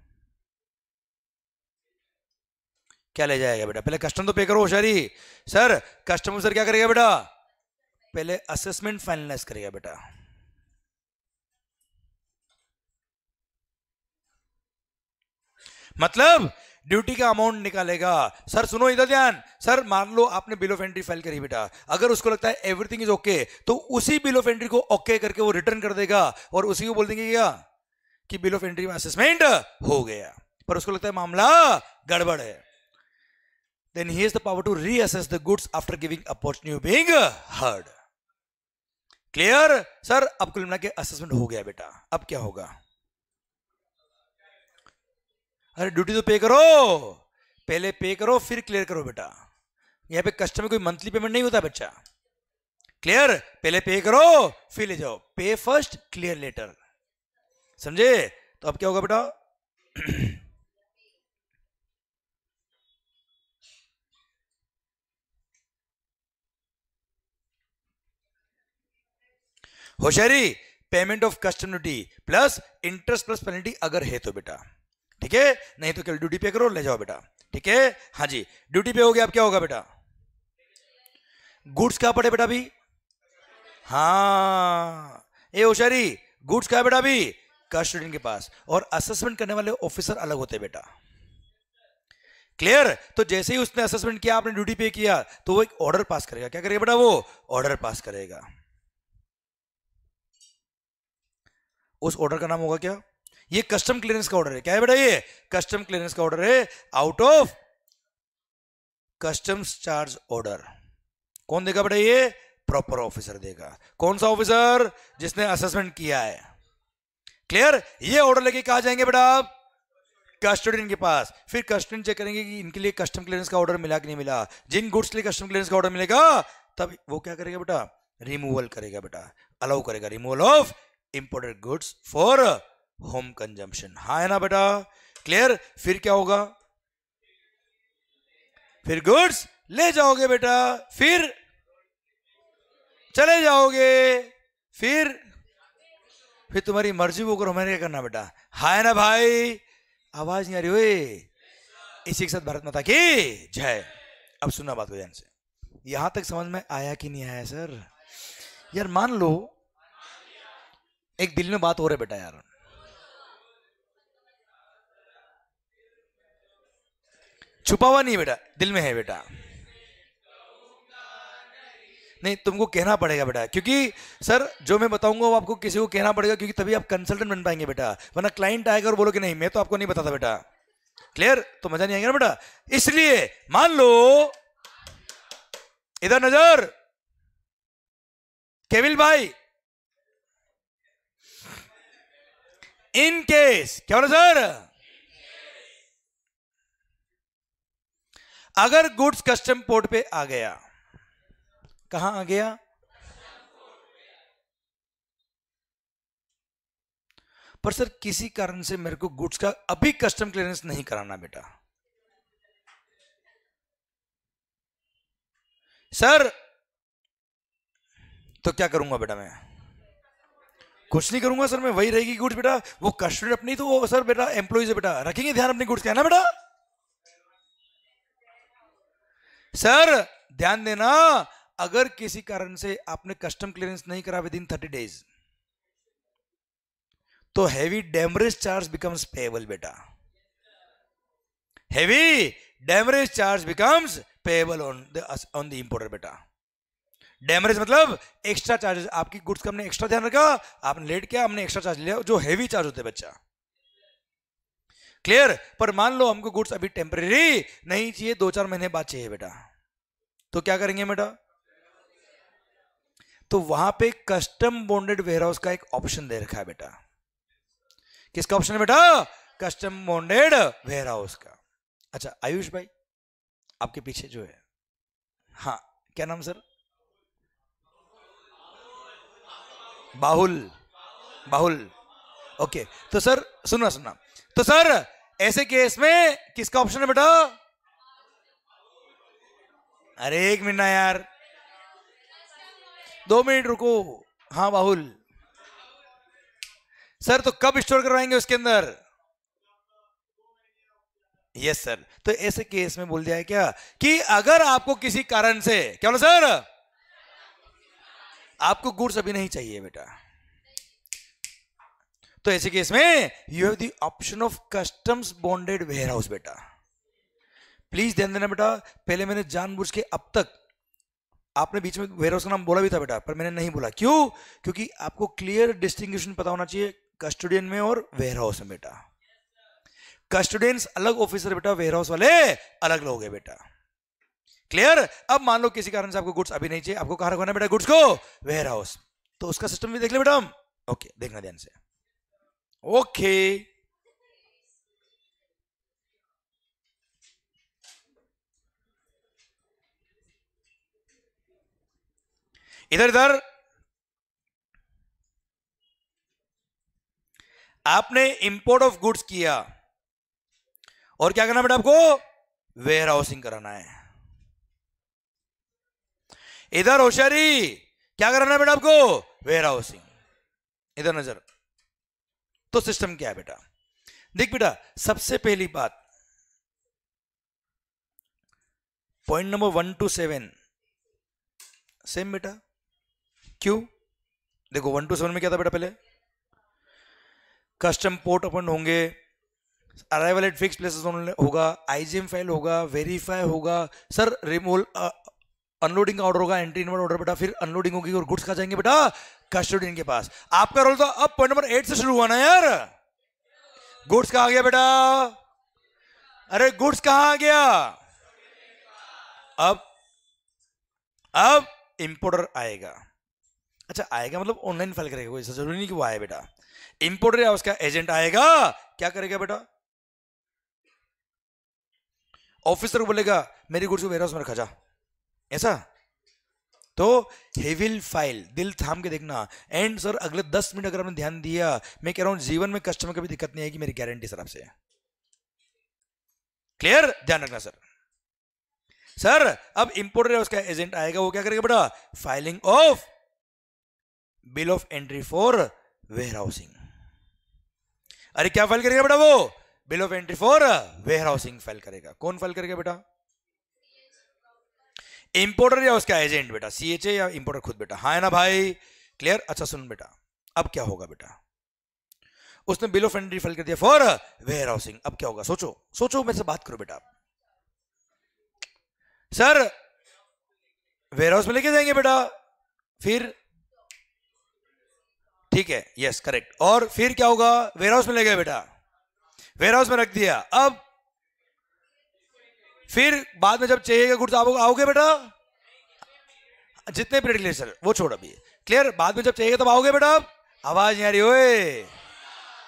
क्या ले जाएगा बेटा? पहले कस्टम तो पे करो होशारी सर कस्टमर सर क्या करेगा बेटा? पहले असेसमेंट फाइनलाइज करेगा बेटा। मतलब ड्यूटी का अमाउंट निकालेगा। सर, सुनो इधर ध्यान। सर, मान लो आपने बिल ऑफ़ एंट्री फ़ाइल करी बेटा। अगर उसको लगता है एवरीथिंग इज़ ओके तो उसी बिल ऑफ़ एंट्री को ओके okay करके वो रिटर्न कर देगा और उसी को बोल देंगे क्या? कि बिल ऑफ़ एंट्री में असेसमेंट हो गया। पर उसको लगता है मामला गड़बड़ है। Then he has the power to reassess the goods after giving opportunity being heard. Clear sir अब कुल मिला के असेसमेंट हो गया बेटा अब क्या होगा अरे ड्यूटी तो पे करो पहले पे करो फिर क्लियर करो बेटा यहाँ पे कस्टमर कोई मंथली पेमेंट नहीं होता बच्चा क्लियर पहले पे करो फिर ले जाओ पे फ़र्स्ट क्लियर लेटर समझे तो अब क्या होगा बेटा होशियारी payment of custom duty plus interest plus penalty अगर है तो बेटा। ठीक है? नहीं तो क्या ड्यूटी पे करो, ले जाओ बेटा। ठीक है? हाँ जी। ड्यूटी पे हो गया, अब क्या होगा बेटा? गुड्स कहाँ पड़े बेटा अभी? हाँ। ए होशियारी गुड्स कहा बेटा अभी? कस्टोडियन के पास। और असेसमेंट करने वाले ऑफिसर अलग होते बेटा। क्लियर तो जैसे ही उसने असेसमेंट किया, आपने ड्यूटी पे किया तो वो एक ऑर्डर पास करेगा। क्या करेगा बेटा वो? ऑर्डर पास करेगा। उस ऑर्डर का नाम होगा क्या? ये कस्टम क्लियरेंस का ऑर्डर है। क्या है बेटा ये? कस्टम क्लियरेंस का ऑर्डर है। Out of customs charge order कौन देगा बेटा ये? प्रॉपर ऑफिसर देगा। कौन सा ऑफिसर जिसने असेसमेंट किया है। क्लियर ये ऑर्डर लेके कहा जाएँगे बेटा आप? कस्टोडियन के पास। फिर कस्टोडियन चेक करेंगे कि इनके लिए कस्टम क्लियरेंस का ऑर्डर मिला कि नहीं मिला। जिन गुड्स के लिए कस्टम क्लियरेंस का ऑर्डर मिलेगा, तब वो क्या करेगा बेटा? रिमूवल करेगा बेटा। अलाउ करेगा। Removal of imported goods for home consumption हाँ है ना बेटा? क्लियर फिर क्या होगा? फिर गुड्स ले जाओगे बेटा। फिर चले जाओगे। फिर फिर तुम्हारी मर्ज़ी वो करो। मैंने क्या करना बेटा? हाय ना भाई? आवाज़ नहीं आ रही हुई इसी के साथ भारत माता की जय। अब सुनना बात को ध्यान से। यहाँ तक समझ में आया कि नहीं आया, सर? यार मान लो एक दिल में बात हो रहा है बेटा यार। छुपा हुआ नहीं बेटा, दिल में है बेटा। नहीं, तुमको कहना पड़ेगा बेटा, क्योंकि सर, जो मैं बताऊँगा वो आपको किसी को कहना पड़ेगा, क्योंकि तभी आप कंसल्टेंट बन पाएँगे बेटा। वरना क्लाइंट आएगा और बोलो कि नहीं, मैं तो आपको नहीं बताता बेटा। क्लियर तो मज़ा नहीं आएगा ना बेटा? इसलिए, मान लो, इधर नज़र। केविल भाई इन केस, क्या बोला सर? अगर गुड्स कस्टम पोर्ट पे आ गया, कहाँ आ गया? पर सर, किसी कारण से मेरे को गुड्स का अभी कस्टम क्लियरेंस नहीं कराना बेटा। सर तो क्या करूँगा बेटा मैं? कुछ नहीं करूँगा, सर, मैं वही रहेगी गुड्स, बेटा। वो कस्टमर अपनी तो वो, सर, बेटा एम्प्लॉइज है बेटा। रखेंगे ध्यान अपनी गुड्स का, है ना, बेटा? सर, ध्यान देना, अगर किसी कारण से आपने कस्टम क्लियरेंस नहीं करा विद इन थर्टी डेज़ तो heavy demurrage charge becomes payable बेटा। Heavy demurrage charge becomes payable on the on the importer बेटा। डैमरेज मतलब एक्स्ट्रा चार्जेस आपकी गुड्स का हमने एक्स्ट्रा ध्यान रखा, आपने लेट किया, हमने एक्स्ट्रा चार्ज लिया, जो हैवी चार्ज होते बच्चा। क्लियर पर मान लो हमको गुड्स अभी टेम्परेरी नहीं चाहिए दो चार महीने बाद चाहिए बेटा। तो क्या करेंगे बेटा? तो वहाँ पे कस्टम बॉन्डेड वेयरहाउस का एक ऑप्शन दे रखा है बेटा। किसका ऑप्शन है बेटा? कस्टम बॉन्डेड वेयरहाउस का। अच्छा आयुष भाई, आपके पीछे जो है। हाँ क्या नाम सर? बाहुल बाहुल। ओके तो सर सुनना सुनना तो सर ऐसे केस में किसका ऑप्शन है बेटा? अरे, एक मिनट ना यार। दो मिनट रुको। हाँ बाहुल। सर तो कब स्टोर करवाएँगे उसके अंदर? यस सर तो ऐसे केस में बोल दिया है क्या? कि अगर आपको किसी कारण से, क्या बोला सर आपको गुड्स अभी नहीं चाहिए बेटा। तो ऐसे केस में you have option of customs bonded warehouse बेटा। प्लीज़ ध्यान देना बेटा, पहले मैंने जानबूझ के अब तक आपने बीच में वेयर हाउस का नाम बोला भी था बेटा, पर मैंने नहीं बोला। क्यों? क्योंकि आपको क्लियर डिस्टिंग्विशन पता होना चाहिए कस्टोडियन में और वेयर हाउस में बेटा। कस्टोडियंस अलग ऑफिसर बेटा वेयर हाउस वाले अलग लोग है बेटा। क्लियर अब मान लो किसी कारण से आपको गुड्स अभी नहीं चाहिए, आपको कहा रखवाना बेटा गुड्स को। वेयर हाउस तो उसका सिस्टम भी देख ले बेटा हम। ओके देखना ध्यान से। ओके इधर इधर। आपने इंपोर्ट ऑफ़ गुड्स किया। और क्या करना बेटा आपको? वेयर हाउसिंग कराना है। इधर होशियारी क्या करना है बेटा आपको? वेयर हाउसिंग इधर नज़र। तो सिस्टम क्या है बेटा? देख बेटा, सबसे पहली बात point number one two seven same बेटा। क्यों? देखो वन टू सेवन में क्या था बेटा पहले? कस्टम पोर्ट ओपन होंगे। अराइवल एट फिक्स प्लेसेस होगा आईजीएम फ़ाइल होगा वेरीफाई होगा। सर रिमूवल अनलोडिंग का ऑर्डर होगा एंट्री इनवर्ड ऑर्डर बेटा, फिर अनलोडिंग होगी और गुड्स कहा जाएँगे बेटा? कस्टोडियन के पास। आपका रोल तो अब पॉइंट नंबर एट से शुरू हुआ ना यार? गुड्स कहा गया बेटा? अरे गुड्स कहा आ गया? अब अब इंपोर्टर आएगा। अच्छा आएगा मतलब ऑनलाइन फ़ाइल करेगा कोई, ऐसा ज़रूरी नहीं कि वो आए बेटा। इंपोर्टर या उसका एजेंट आएगा, क्या करेगा बेटा? ऑफिसर को बोलेगा, मेरी गुड्स को वेयर हाउस में रखा जा। ऐसा? तो हेविल फ़ाइल दिल थाम के देखना। एंड सर अगले दस मिनट अगर आपने ध्यान दिया, मैं कह रहा हूँ, जीवन में कस्टमर कभी दिक्कत नहीं आएगी, मेरी गारंटी सर आपसे। क्लियर ध्यान रखना सर सर अब इंपोर्टर उसका एजेंट आएगा, वो क्या करेगा बेटा? Filing of bill of entry for warehousing अरे, क्या फ़ाइल करेगा बेटा वो? Bill of entry for warehousing file करेगा। कौन फ़ाइल करेगा बेटा? इंपोर्टर या उसका एजेंट बेटा? सीएचए या इंपोर्टर खुद बेटा? हाँ है ना भाई? क्लियर अच्छा सुन बेटा। अब क्या होगा बेटा? उसने बिल ऑफ़ एंट्री फ़ाइल कर दिया फॉर वेयर हाउसिंग अब क्या होगा? सोचो। सोचो, मेरे से बात करो बेटा। सर वेयर हाउस में लेके जाएँगे बेटा। फिर ठीक है यस करेक्ट और फिर क्या होगा? वेयर हाउस में ले गए बेटा। वेयर हाउस में रख दिया। अब फिर बाद में जब चाहिएगा गुड्स आओगे आओगे बेटा? जितने पीरियड सर, वो छोड़ अभी क्लियर बाद में जब चाहिए तब आओगे बेटा? आवाज़ नहीं आ रही, ओए।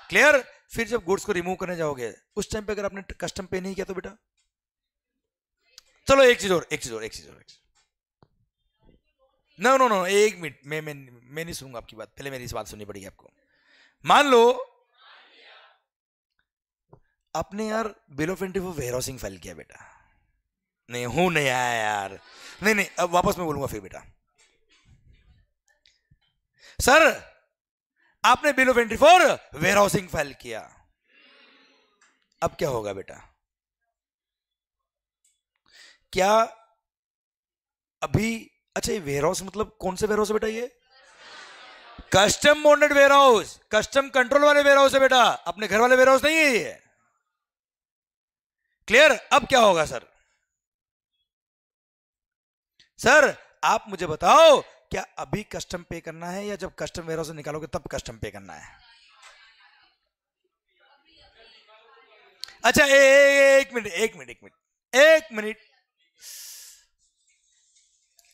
क्लियर फिर जब गुड्स को रिमूव करने जाओगे, उस टाइम पे अगर आपने कस्टम पे नहीं किया तो बेटा? चलो, एक चीज़ और, एक चीज़ और, एक चीज़ और नो नो नो एक मिनट, मैं मैं मैं नहीं सुनूँगा आपकी बात। पहले मेरी इस बात सुननी पड़ेगी आपको। मान लो, आपने यार bill entry for warehousing file किया बेटा। नहीं, हूँ नहीं आया यार। नहीं नहीं, अब वापस मैं बोलूँगा फिर बेटा। सर, आपने bill of entry for warehousing file किया। अब क्या होगा बेटा? क्या अभी अच्छा ये वेयर हाउस मतलब कौन से वेयर हाउस बेटा ये? Custom bonded warehouse custom control वाले वेयर हाउस है बेटा। अपने घर वाले वेयर हाउस नहीं है ये। क्लियर अब क्या होगा, सर? सर आप मुझे बताओ क्या अभी कस्टम पे करना है या जब कस्टम वेयर से निकालोगे तब कस्टम पे करना है? अच्छा ए, ए, एक मिनट एक मिनट एक मिनट एक मिनट।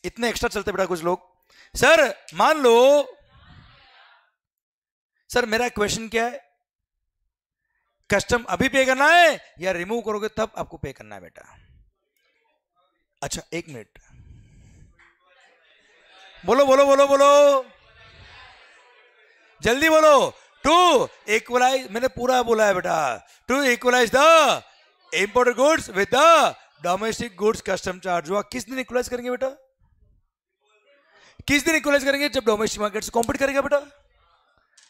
इतने एक्स्ट्रा चलते बेटा कुछ लोग। सर मान लो सर मेरा क्वेश्चन क्या है? कस्टम अभी पे करना है या रिमूव करोगे तब आपको पे करना है बेटा? अच्छा एक मिनट। बोलो बोलो बोलो बोलो। जल्दी बोलो। टू इक्वलाइज मैंने पूरा बोला है बेटा। To equalise the imported goods with the domestic goods custom charge हुआ किस दिन इक्वलाइज करेंगे बेटा? किस दिन इक्वलाइज करेंगे? जब डोमेस्टिक मार्केट से कॉम्पीट करेगा बेटा।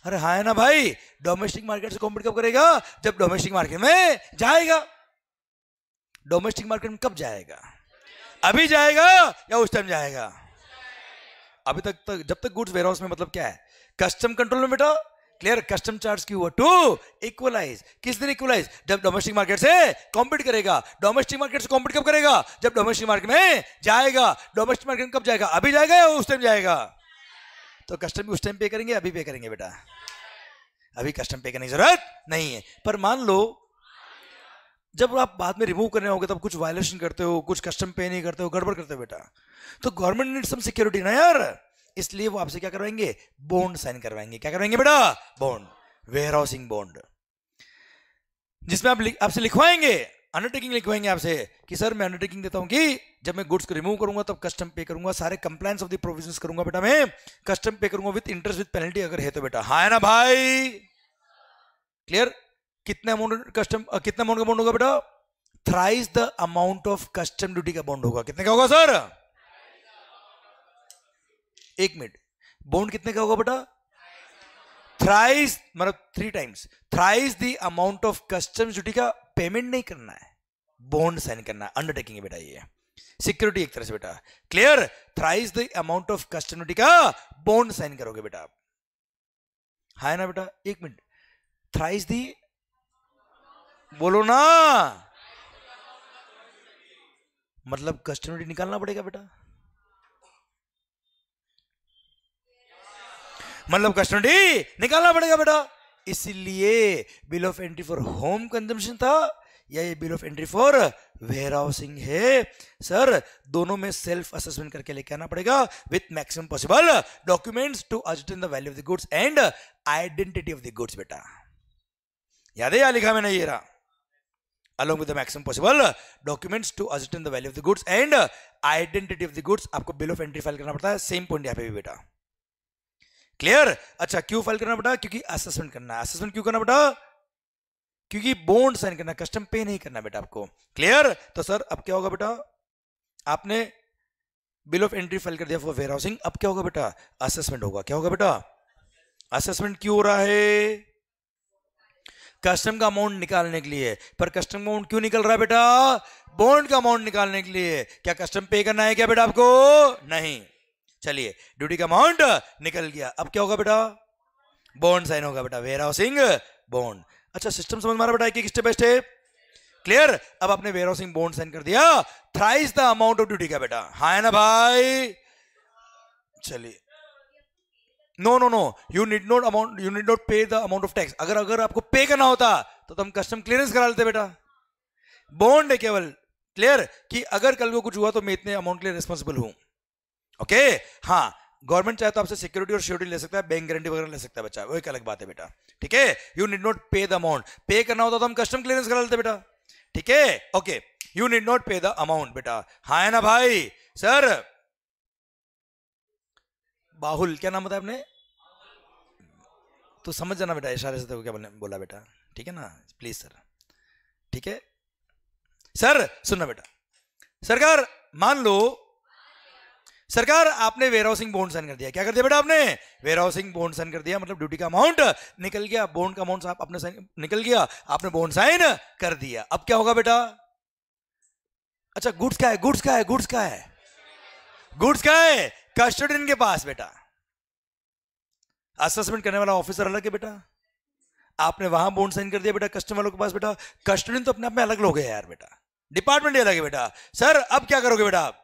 अरे हाँ है ना भाई। डोमेस्टिक मार्केट से कॉम्पीट कब करेगा? जब डोमेस्टिक मार्केट में जाएगा। डोमेस्टिक मार्केट में कब जाएगा? अभी जाएगा या उस टाइम जाएगा? अभी तक तक जब तक गुड्स वेयरहाउस में मतलब क्या है? कस्टम कंट्रोल में बेटा क्लियर कस्टम चार्ज की हुआ। टू इक्वलाइज किस दिन इक्वलाइज जब डोमेस्टिक मार्केट से कॉम्पीट करेगा। डोमेस्टिक मार्केट से कॉम्पीट कब करेगा? जब डोमेस्टिक मार्केट में जाएगा। डोमेस्टिक मार्केट में कब जाएगा? अभी जाएगा या उस टाइम जाएगा? तो कस्टम उस टाइम पे करेंगे, अभी पे करेंगे बेटा। अभी कस्टम पे करने की ज़रूरत नहीं है। पर मान लो जब आप बाद में रिमूव करने होगे तब कुछ वायलेशन करते हो, कुछ कस्टम पे नहीं करते हो, गड़बड़ करते हो बेटा। तो गवर्नमेंट नीड सम सिक्योरिटी ना यार। इसलिए वो आपसे क्या करवाएँगे? बॉन्ड साइन करवाएँगे। क्या करवाएँगे बेटा? बॉन्ड वेयर हाउसिंग बॉन्ड जिसमें आप आपसे लिखवाएँगे अंडरटेकिंग लिखवाएँगे आपसे कि, सर, मैं अंडरटेकिंग देता हूँ कि जब मैं गुड्स को रिमूव करूँगा, तब कस्टम पे करूँगा, सारे कंप्लायंस ऑफ़ द प्रोविजंस करूँगा बेटा मैं। कस्टम पे करूँगा विद इंटरेस्ट विद पेनल्टी अगर है तो बेटा। हाँ है ना भाई? क्लियर कितने अमाउंट कस्टम कितना अमाउंट का बॉन्ड होगा बेटा? Thrice the amount of custom duty का बॉन्ड होगा। कितने का होगा सर एक मिनट बॉन्ड कितने का होगा बेटा? थ्राइस मतलब three times thrice the amount of custom duty का पेमेंट नहीं करना है। बॉन्ड साइन करना है। अंडरटेकिंग है बेटा ये। सिक्योरिटी एक तरह से बेटा। Clear thrice the amount of custom duty का बॉन्ड साइन करोगे बेटा आप। है ना बेटा? एक मिनट थ्राइज दी बोलो ना। मतलब कस्टमरी निकालना पड़ेगा बेटा। मतलब कस्टमरी निकालना पड़ेगा बेटा। इसलिए bill of entry for home consumption था, या ये bill of entry for warehousing है। सर दोनों में सेल्फ असेसमेंट करके लेके आना पड़ेगा with maximum possible documents to ascertain the value of the goods and identity of the goods बेटा। याद है या लिखा मैंने ये रहा? Along with the maximum possible documents to ascertain the value of the goods and identity of the goods. आपको bill of entry file करना पड़ता है सेम पॉइंट यहाँ पे भी बेटा। क्लियर अच्छा क्यों फ़ाइल करना पड़ा? क्योंकि असेसमेंट करना है। असेसमेंट क्यों करना पड़ा? क्योंकि बॉन्ड साइन करना कस्टम पे नहीं करना बेटा आपको। क्लियर तो सर अब क्या होगा बेटा? आपने बिल ऑफ़ एंट्री फ़ाइल कर दिया फॉर वेयर हाउसिंग अब क्या होगा बेटा? असेसमेंट होगा। क्या होगा बेटा? असेसमेंट क्यों हो रहा है? कस्टम का अमाउंट निकालने के लिए। पर कस्टम अमाउंट क्यों निकल रहा है बेटा? बॉन्ड का अमाउंट निकालने के लिए। क्या कस्टम पे करना है क्या बेटा आपको? नहीं। चलिए ड्यूटी का अमाउंट निकल गया। अब क्या होगा बेटा? बॉन्ड साइन होगा बेटा। वेयर हाउसिंग बॉन्ड अच्छा सिस्टम समझ मारा बेटा एक स्टेप बाय स्टेप क्लियर अब आपने वेयर हाउसिंग बॉन्ड साइन कर दिया। Thrice the amount of duty का बेटा। हाँ है ना भाई? चलिए। No no no you need not amount you need not pay the amount of tax अगर अगर आपको पे करना होता तो तुम कस्टम क्लियरेंस करा लेते बेटा। बॉन्ड है केवल। क्लियर कि अगर कल को कुछ हुआ तो मैं इतने अमाउंट के लिए रिस्पॉन्सिबल हूँ। ओके हाँ। गवर्नमेंट चाहे तो आपसे सिक्योरिटी और श्योरिटी ले सकता है बैंक गारंटी वगैरह ले सकता है बच्चा। वो एक अलग बात है बेटा। ठीक है? You need not pay the amount pay करना होता तो हम कस्टम क्लियरेंस करा लेते बेटा। ठीक है? Okay you need not pay the amount बेटा। हाँ है ना भाई? सर बाहुल, क्या नाम बताया आपने? तो समझ जाना बेटा, इशारे से तो क्या बोला बेटा, ठीक है ना? प्लीज़ सर ठीक है? सर सुनना बेटा। सरकार, मान लो, सरकार, आपने वेयर हाउसिंग बॉन्ड साइन कर दिया। क्या कर दिया बेटा आपने? वेयर हाउसिंग बॉन्ड साइन कर दिया मतलब ड्यूटी का अमाउंट निकल गया। बॉन्ड का अमाउंट आप अपने निकल गया। आपने बॉन्ड साइन कर दिया। अब क्या होगा बेटा? अच्छा गुड्स क्या है गुड्स क्या है गुड्स का है। गुड्स क्या है। कस्टोडियन के पास, बेटा। असेसमेंट करने वाला ऑफिसर अलग है, बेटा। आपने वहाँ बॉन्ड साइन कर दिया, बेटा कस्टमर वालों के पास, बेटा। कस्टोडियन तो अपने आप में अलग लोग है यार, बेटा। डिपार्टमेंट अलग है, बेटा। सर अब क्या करोगे, बेटा? आप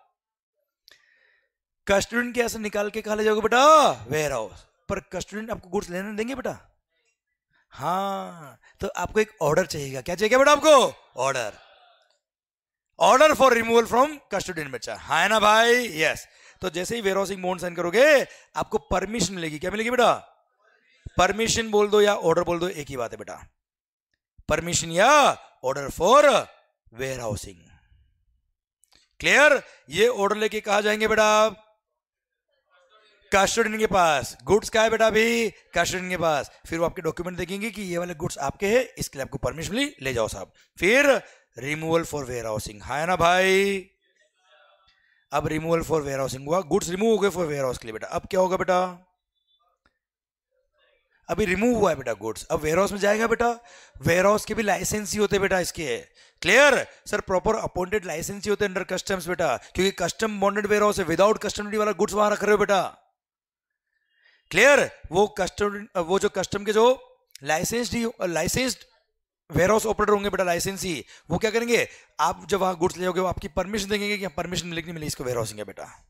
कस्टोडियन के ऐसे निकाल के कहा ले जाओगे, बेटा। वेयर हाउस पर कस्टोडियन आपको गुड्स लेने देंगे, बेटा। हाँ तो आपको एक ऑर्डर चाहिएगा। क्या चाहिए बेटा, आपको? Order order for removal from custodian बच्चा हाँ है ना, भाई? यस तो जैसे ही वेयर हाउसिंग बोन साइन करोगे, आपको परमिशन मिलेगी। क्या मिलेगी बेटा? परमिशन बोल दो या ऑर्डर बोल दो, एक ही बात है बेटा। परमिशन या order for where housing clear ये ऑर्डर लेके कहा जाएँगे बेटा आप? कस्टोडियन के पास। गुड्स का है बेटा अभी? कस्टोडियन के पास। फिर वो आपके डॉक्यूमेंट देखेंगे कि ये वाले गुड्स आपके हैं, इसके लिए आपको परमिशन ली जाओ साहब। फिर रिमूवल फॉर वेयर हाउसिंग है ना भाई? अब रिमूवल फॉर वेयर हाउसिंग हुआ। गुड्स रिमूव हो गए फॉर वेयर हाउस के लिए बेटा। अब क्या होगा बेटा? अभी रिमूव हुआ है बेटा गुड्स अब वेयर हाउस में जाएगा बेटा। वेयर हाउस के भी लाइसेंस ही होते बेटा इसके। Clear sir proper appointed licence ही होते अंडर कस्टम्स बेटा। क्योंकि कस्टम बॉन्डेड वेयर हाउस है विदाउट कस्टम वाला गुड्स वहाँ रख रहे हो बेटा। क्लियर वो कस्टम वो जो कस्टम के जो licensed licensed warehouse operator होंगे बेटा लाइसेंस वो क्या करेंगे? आप जब वहाँ गुड्स ले जाओगे, वो आपकी परमिशन देंगे कि परमिशन मिलेगी नहीं मिली, इसको वेयर हाउसिंग है बेटा।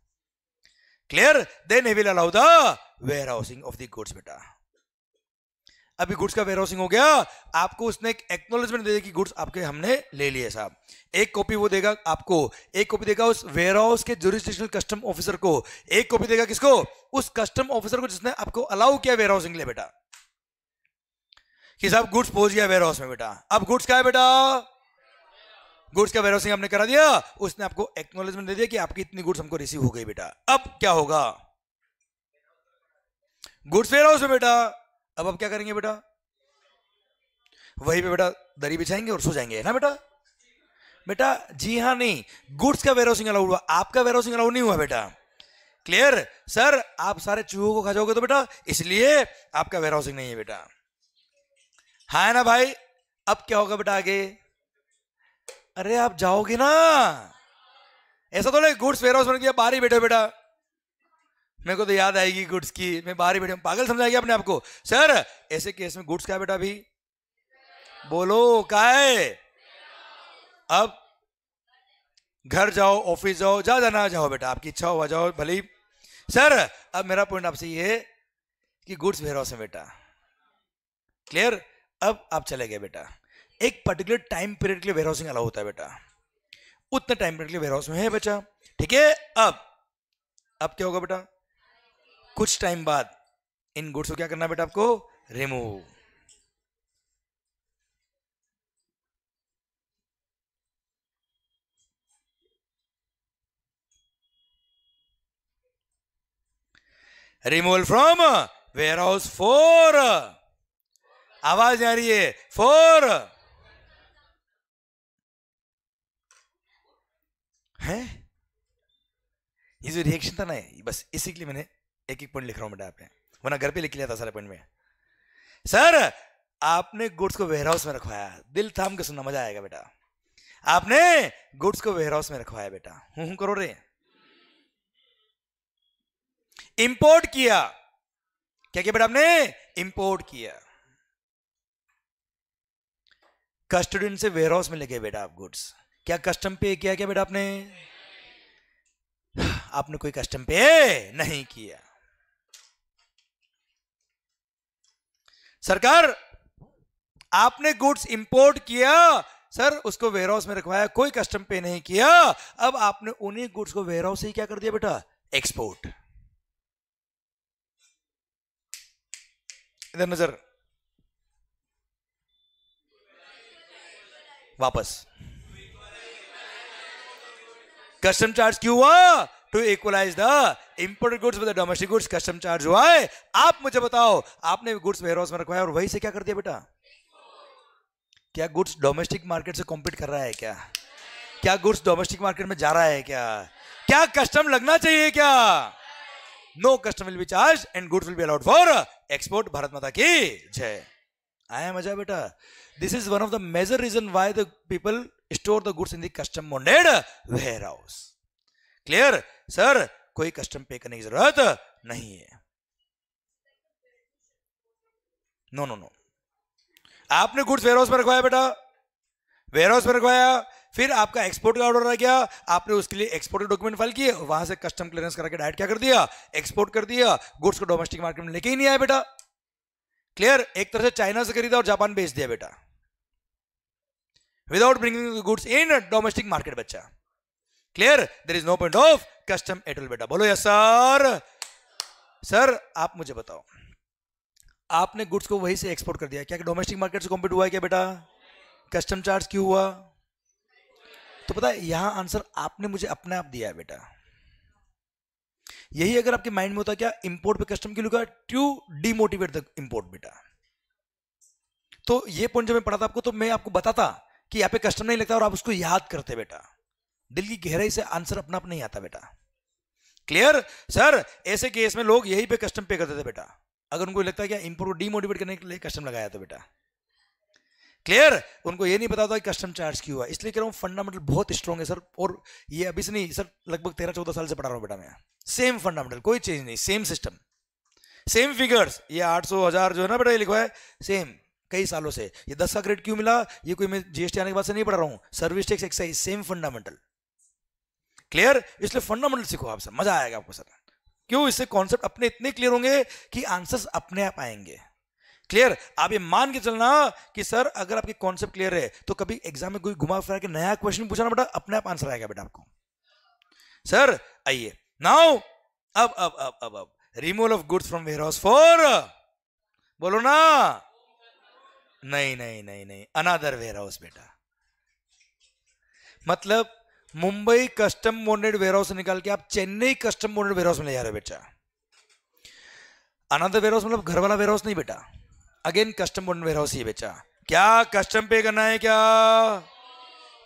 Clear then he will allow the warehousing of the goods बेटा। अभी गुड्स का वेयर हाउसिंग हो गया। आपको उसने एक एक्नोलेजमेंट दे कि गुड्स आपके हमने ले लिए साहब। एक कॉपी वो देगा आपको। एक कॉपी देगा उस वेयर हाउस के जुरिस्डिक्शनल कस्टम ऑफिसर को। एक कॉपी देगा किसको? उस कस्टम ऑफिसर को जिसने आपको अलाउ किया वेयर हाउसिंग ले बेटा। कि साहब गुड्स पहुँच गया वेयर हाउस में बेटा। अब गुड्स का है बेटा? गुड्स का वेयर हमने करा दिया। उसने आपको एक्नोलेजमेंट दे दिया कि आपकी इतनी गुड्स हमको रिसीव हो गई बेटा। अब क्या होगा? गुड्स वेयर हाउस में बेटा। अब अब क्या करेंगे बेटा? वही पे बेटा दरी बिछाएँगे और सो जाएँगे ना बेटा? बेटा, जी हाँ नहीं, गुड्स का वेयरहाउसिंग अलाउड हुआ। आपका वेयरहाउसिंग अलाउड नहीं हुआ बेटा। क्लियर सर आप सारे चूहों को खा जाओगे तो बेटा, इसलिए आपका वेयरहाउसिंग नहीं है बेटा। हाँ है ना भाई? अब क्या होगा बेटा आगे? अरे आप जाओगे ना? ऐसा तो नहीं, गुड्स वेयरहाउस बन गया, बाहर ही बैठे बेटा। मेरे को तो याद आएगी गुड्स की, मैं बाहर ही बैठे पागल समझाएगी अपने आप को सर, ऐसे केस में गुड्स क्या बेटा अभी? बोलो, का है? अब घर जाओ ऑफ़िस जाओ, जा जाना जाओ बेटा। आपकी इच्छा हुआ जाओ, भले सर, अब मेरा पॉइंट आपसे ये है कि गुड्स वेयर हाउस है बेटा। क्लियर अब आप चले गए बेटा। एक पर्टिकुलर टाइम पीरियड के लिए वेयर हाउसिंग अलाउ होता है बेटा। उतने टाइम पीरियड के लिए वेयर हाउस में है बच्चा। ठीक है? अब अब क्या होगा बेटा? कुछ टाइम बाद इन गुड्स को क्या करना बेटा आपको? Remove removal from warehouse for आवाज़ आ रही है। फोर। है? ये जो रिएक्शन था ना बस इसी के लिए मैंने एक एक पॉइंट लिख रहा हूँ, बेटा आप वरना घर पे लिख लिया था सारे पॉइंट में। सर, आपने गुड्स को वेयर हाउस में रखवाया। दिल थाम के सुनना, मज़ा आएगा, बेटा। आपने गुड्स को वेयर हाउस में रखवाया, बेटा। हूँ हूँ, करो रे। इंपोर्ट किया। क्या किया, बेटा आपने? इंपोर्ट किया। कस्टोडियन से वेयर हाउस में लेके बेटा आप गुड्स क्या कस्टम पे किया, क्या बेटा आपने? आपने कोई कस्टम पे नहीं किया। सरकार, आपने गुड्स इंपोर्ट किया, सर उसको वेयर हाउस में रखवाया, कोई कस्टम पे नहीं किया। अब आपने उन्हीं गुड्स को वेयर हाउस से ही क्या कर दिया बेटा? एक्सपोर्ट इधर नज़र। वापस। कस्टम चार्ज क्यों हुआ? To equalise the imported goods with domestic goods custom charge हुआ है। आप मुझे बताओ, आपने गुड्स वेयर हाउस में रखवाया और वही से क्या कर दिया बेटा? क्या गुड्स डोमेस्टिक मार्केट से कॉम्पीट कर रहा है क्या? क्या गुड्स डोमेस्टिक मार्केट में जा रहा है क्या? क्या कस्टम लगना चाहिए क्या? No custom will be charge and goods will be allowed for export Bharat माता की जय। आया मज़ा बेटा। This is one of the major reason why the people store the goods in the custom warehouse clear sir कोई custom पे करने की ज़रूरत नहीं है। नो नो नो आपने गुड्स वेयरहाउस में रखवाया बेटा। वेयर हाउस में रखवाया। फिर आपका एक्सपोर्ट का ऑर्डर आ गया। आपने उसके लिए एक्सपोर्ट डॉक्यूमेंट फ़ाइल किए। वहाँ से कस्टम क्लियरेंस करा के डायरेक्ट क्या कर दिया? एक्सपोर्ट कर दिया। गुड्स को डोमेस्टिक मार्केट में लेके ही नहीं आया बेटा। क्लियर एक तरह से चाइना से खरीदा और जापान बेच दिया बेटा। Without bringing goods in domestic market बच्चा। Clear there is no point of custom at all बेटा। बोलो यस सर सर आप मुझे बताओ। आपने गुड्स को वहीं से एक्सपोर्ट कर दिया। क्या डोमेस्टिक मार्केट से कॉम्पीट हुआ है क्या बेटा? कस्टम चार्ज क्यों हुआ? तो पता है, यहाँ आंसर आपने मुझे अपने आप दिया है बेटा। यही अगर आपके माइंड में होता क्या इंपोर्ट पे कस्टम क्यों लिखा टू डिमोटिवेट द इंपोर्ट बेटा। तो ये पॉइंट जब मैं पढ़ा था आपको तो मैं आपको बताता कि यहाँ पे कस्टम नहीं लगता और आप उसको याद करते, बेटा। दिल की गहराई से आंसर अपना आप नहीं आता, बेटा। क्लियर सर ऐसे केस में लोग यही पे कस्टम पे करते थे, बेटा। अगर उनको लगता है कि इंपोर्ट को डीमोटिवेट करने के लिए कस्टम लगाया था, बेटा। क्लियर उनको ये नहीं पता था कि कस्टम चार्ज क्यों हुआ इसलिए कह रहा हूँ फंडामेंटल बहुत स्ट्रॉन्ग है सर, और ये अभी से नहीं, सर, लगभग तेरह चौदह साल से पढ़ा रहा हूँ बेटा मैं। सेम फंडामेंटल कोई चेंज नहीं सेम सिस्टम सेम फिगर्स ये आठ सौ हज़ार जो है ना बेटा ये लिखा है सेम कई सालों से। ये दस का ग्रेड क्यों मिला? ये कोई मैं जीएसटी आने के बाद से नहीं पढ़ रहा हूँ। Service tax excise same fundamental clear इसलिए फंडामेंटल सीखो आप सर, मज़ा आएगा आपको सर। क्यों? इससे कॉन्सेप्ट अपने इतने क्लियर होंगे कि आंसर्स अपने आप आएँगे। क्लियर आप ये मान के चलना कि सर, अगर आपके कॉन्सेप्ट क्लियर है तो कभी एग्ज़ाम में कोई घुमा फिरा के नया क्वेश्चन पूछना बेटा, अपने आप आंसर आएगा बेटा आपको। सर आइए। नाउ अब अब अब अब अब removal of goods from warehouse for बोलो ना। नहीं नहीं नहीं नहीं अनादर वेयर हाउस बेटा। मतलब Mumbai custom bonded warehouse निकाल के आप Chennai custom bonded warehouse में ले जा रहे हो बेटा। अनादर वेयर हाउस मतलब घर वाला वेयर हाउस नहीं बेटा। Again custom bonded warehouse ही बेचा। क्या कस्टम पे करना है क्या?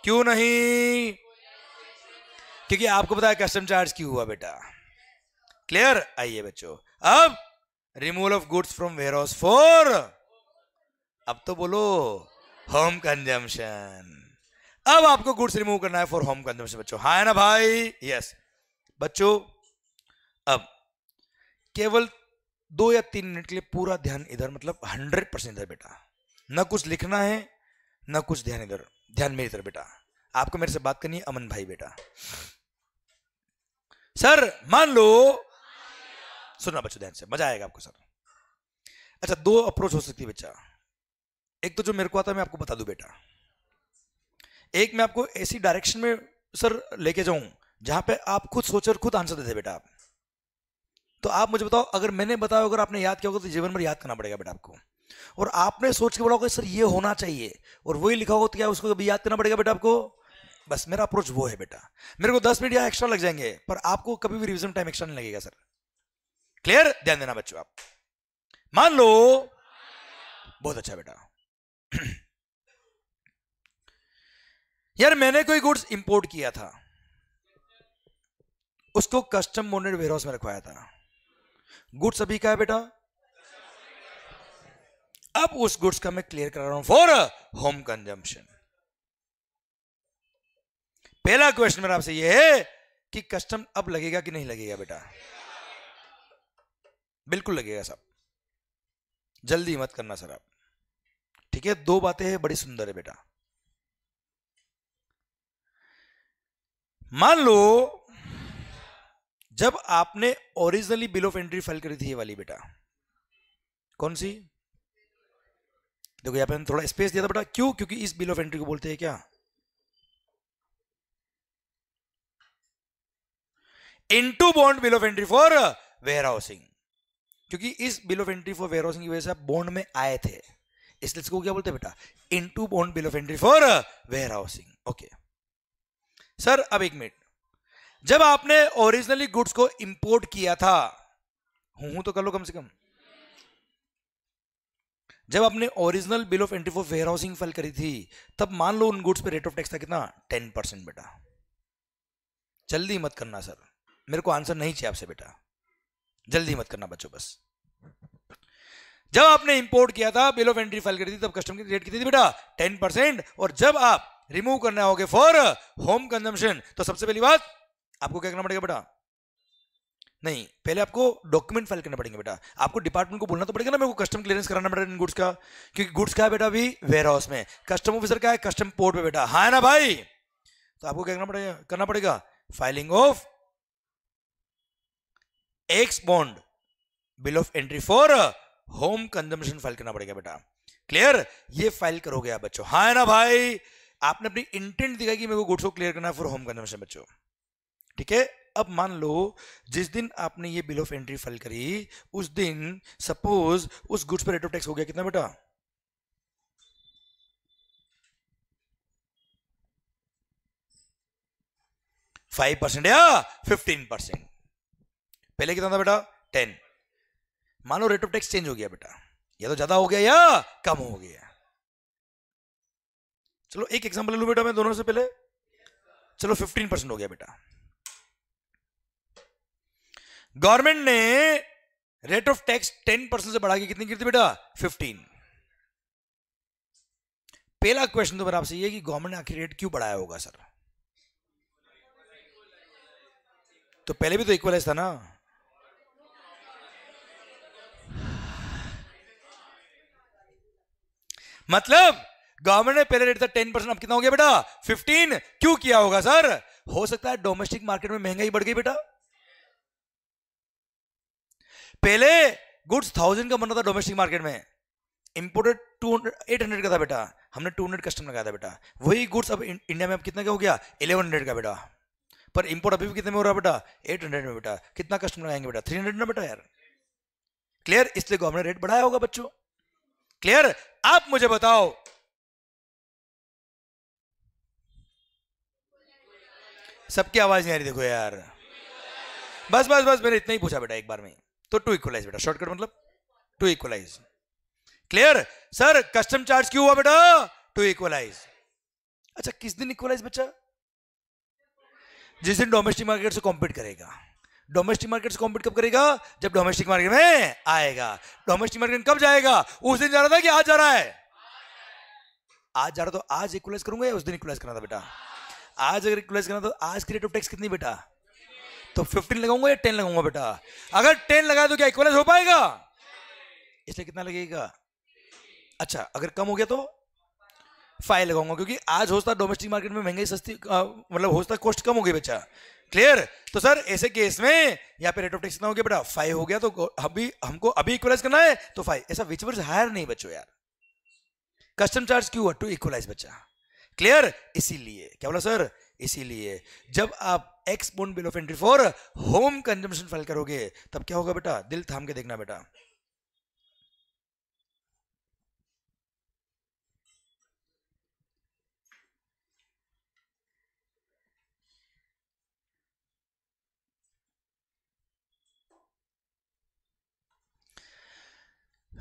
क्यों नहीं? क्योंकि आपको पता है कस्टम चार्ज क्यों हुआ बेटा? क्लियर आइए बच्चों। अब removal of goods from warehouse for अब तो बोलो होम कंजम्पशन अब आपको गुड्स रिमूव करना है फॉर होम कंजम्पशन बच्चों। हाँ है ना भाई? यस बच्चों, अब केवल दो या तीन मिनट के लिए पूरा ध्यान इधर मतलब हंड्रेड परसेंट इधर बेटा। न कुछ लिखना है, न कुछ ध्यान इधर, ध्यान मेरी तरफ़ बेटा। आपको मेरे से बात करनी है, अमन भाई बेटा। सर, मान लो सुनना बच्चों, ध्यान से, मज़ा आएगा आपको, सर। अच्छा दो अप्रोच हो सकती है बच्चा। एक तो जो मेरे को आता है, मैं आपको बता दू बेटा। एक, मैं आपको ऐसी डायरेक्शन में, सर, लेके जाऊँ, जहाँ पे आप खुद सोचकर खुद आंसर देते बेटा आप। तो आप मुझे बताओ, अगर मैंने बताया, अगर आपने याद किया होगा तो जीवन भर याद करना पड़ेगा बेटा आपको। और आपने सोच के बोला होगा, सर, ये होना चाहिए। और वही लिखा होगा तो क्या उसको कभी याद करना पड़ेगा बेटा आपको? बस, मेरा अप्रोच वो है बेटा। मेरे को दस मिनट एक्स्ट्रा लग जाएँगे, पर आपको कभी भी रिविजन टाइम एक्स्ट्रा नहीं लगेगा, सर। क्लियर ध्यान देना बच्चों आप। मान लो, बहुत अच्छा बेटा। यार, मैंने कोई गुड्स इंपोर्ट किया था। उसको कस्टम बोनेड वेयरहाउस में रखवाया था। गुड्स अभी का है बेटा? अब उस गुड्स का मैं क्लियर कर रहा हूँ फॉर होम कंजम्पशन पहला क्वेश्चन मेरा आपसे यह है कि कस्टम अब लगेगा कि नहीं लगेगा बेटा? बिल्कुल लगेगा सब। जल्दी मत करना सर आप। ठीक है? दो बातें हैं, बड़ी सुंदर है बेटा। मान लो जब आपने originally bill of entry file करी थी ये वाली बेटा। कौन सी? देखो यहाँ पे थोड़ा स्पेस दिया था बेटा। क्यों? क्योंकि इस बिल ऑफ़ एंट्री को बोलते हैं क्या? Into bond bill of entry for warehousing क्योंकि इस bill of entry for warehousing की वजह से आप बॉन्ड में आए थे। इसलिए इसको क्या बोलते हैं बेटा? Into bond bill of entry for warehousing okay sir अब एक मिनट जब आपने ओरिजिनली गुड्स को इंपोर्ट किया था, हूँ तो कर लो कम से कम। जब आपने original bill of entry for warehousing file करी थी, तब मान लो उन गुड्स पे रेट ऑफ़ टैक्स था कितना? टेन परसेंट बेटा। जल्दी मत करना सर। मेरे को आंसर नहीं चाहिए आपसे बेटा। जल्दी मत करना बच्चों, बस। जब आपने इंपोर्ट किया था बिल ऑफ़ एंट्री फ़ाइल करी थी, तब कस्टम की रेट कितनी थी बेटा? टेन परसेंट और जब आप रिमूव करने आओगे फॉर होम कंजम्पशन तो सबसे पहली बात आपको क्या करना पड़ेगा बेटा? नहीं, पहले आपको डॉक्यूमेंट फ़ाइल करने पड़ेंगे बेटा। आपको डिपार्टमेंट को बोलना तो पड़ेगा ना, मेरे को कस्टम क्लियरेंस कराना पड़ेगा इन गुड्स का। क्योंकि गुड्स क्या है बेटा अभी वेयर हाउस में। कस्टम ऑफिसर क्या है कस्टम पोर्ट पे बेटा। हाँ ना भाई? तो आपको क्या करना पड़ेगा करना पड़ेगा? Filing of ex bond bill of entry for home consumption file करना पड़ेगा बेटा। क्लियर ये फ़ाइल करोगे आप बच्चों। हाँ ना भाई? आपने अपनी इंटेंट दिखाई कि मेरे को गुड्स को क्लियर करना है फॉर होम कंजम्पशन बच्चों। ठीक है? अब मान लो, जिस दिन आपने ये बिल ऑफ़ एंट्री फ़ाइल करी, उस दिन सपोज़ उस गुड्स पर रेट ऑफ़ टैक्स हो गया कितना बेटा? फाइव परसेंट या फिफ्टीन परसेंट। पहले कितना था बेटा? टेन। मानो रेट ऑफ़ टैक्स चेंज हो गया बेटा। या तो ज़्यादा हो गया या कम हो गया। चलो एक एग्जांपल ले लू बेटा मैं दोनों से पहले। चलो फिफ्टीन परसेंट हो गया बेटा। गवर्नमेंट ने rate of tax ten percent से बढ़ा के कितनी गिरती बेटा? फिफ्टीन। पहला क्वेश्चन तो मेरा आपसे ये कि गवर्नमेंट ने आखिर रेट क्यों बढ़ाया होगा सर तो पहले भी तो इक्वलाइज था ना। मतलब गवर्नमेंट ने पहले रेट था टेन परसेंट, अब कितना हो गया बेटा? फिफ्टीन। क्यों किया होगा सर हो सकता है डोमेस्टिक मार्केट में महँगाई बढ़ गई बेटा। पहले गुड्स थाउज़ेंड का बन रहा था डोमेस्टिक मार्केट में। इंपोर्टेड टू एट हंड्रेड का था बेटा। हमने टू हंड्रेड कस्टम लगाया था बेटा। वही गुड्स अब इंडिया में अब कितना का हो गया? इलेवन हंड्रेड का बेटा। पर इंपोर्ट अभी भी कितने में हो रहा बेटा? एट हंड्रेड में बेटा। कितना कस्टम लगाएँगे बेटा? थ्री हंड्रेड ना बेटा यार? क्लियर इसलिए गवर्नमेंट रेट बढ़ाया होगा बच्चों। क्लियर आप मुझे बताओ। सबकी आवाज़ नहीं आ रही, देखो यार। बस बस बस, मैंने इतना ही पूछा बेटा एक बार में। तो टू इक्वलाइज बेटा शॉर्टकट मतलब to equalise clear sir custom charge क्यों हुआ बेटा? टू इक्वलाइज अच्छा किस दिन इक्वलाइज बच्चा? जिस दिन डोमेस्टिक मार्केट से कॉम्पीट करेगा। डोमेस्टिक मार्केट से कॉम्पीट कब करेगा? जब डोमेस्टिक मार्केट में आएगा। डोमेस्टिक मार्केट कब जाएगा? उस दिन जा रहा था कि आज जा रहा है? आज जा रहा तो आज इक्वलाइज करूँगा या उस दिन इक्वलाइज करना था बेटा? आज अगर इक्वलाइज करना तो आज की रेट ऑफ़ टैक्स कितनी बेटा? तो 15 लगाऊँगा या 10 लगाऊँगा बेटा? अगर 10 लगा तो क्या इक्वलाइज हो पाएगा? इसलिए कितना लगेगा? अच्छा अगर कम हो गया तो फाइव लगाऊँगा, क्योंकि आज होता डोमेस्टिक मार्केट में महँगाई सस्ती मतलब होता कॉस्ट कम हो गई बच्चा क्लियर तो सर ऐसे केस में यहाँ पे रेट ऑफ़ टैक्स कितना हो गया बेटा? फाइव हो गया तो अभी हमको अभी इक्वलाइज करना है तो फाइव ऐसा विच वर्स हायर नहीं बच्चों यार। कस्टम चार्ज क्यों हुआ? टू इक्वलाइज बच्चा। क्लियर इसीलिए। क्या बोला सर इसीलिए। जब आप ex bond bill of entry for home consumption file करोगे, तब क्या होगा बेटा? दिल थाम के देखना बेटा।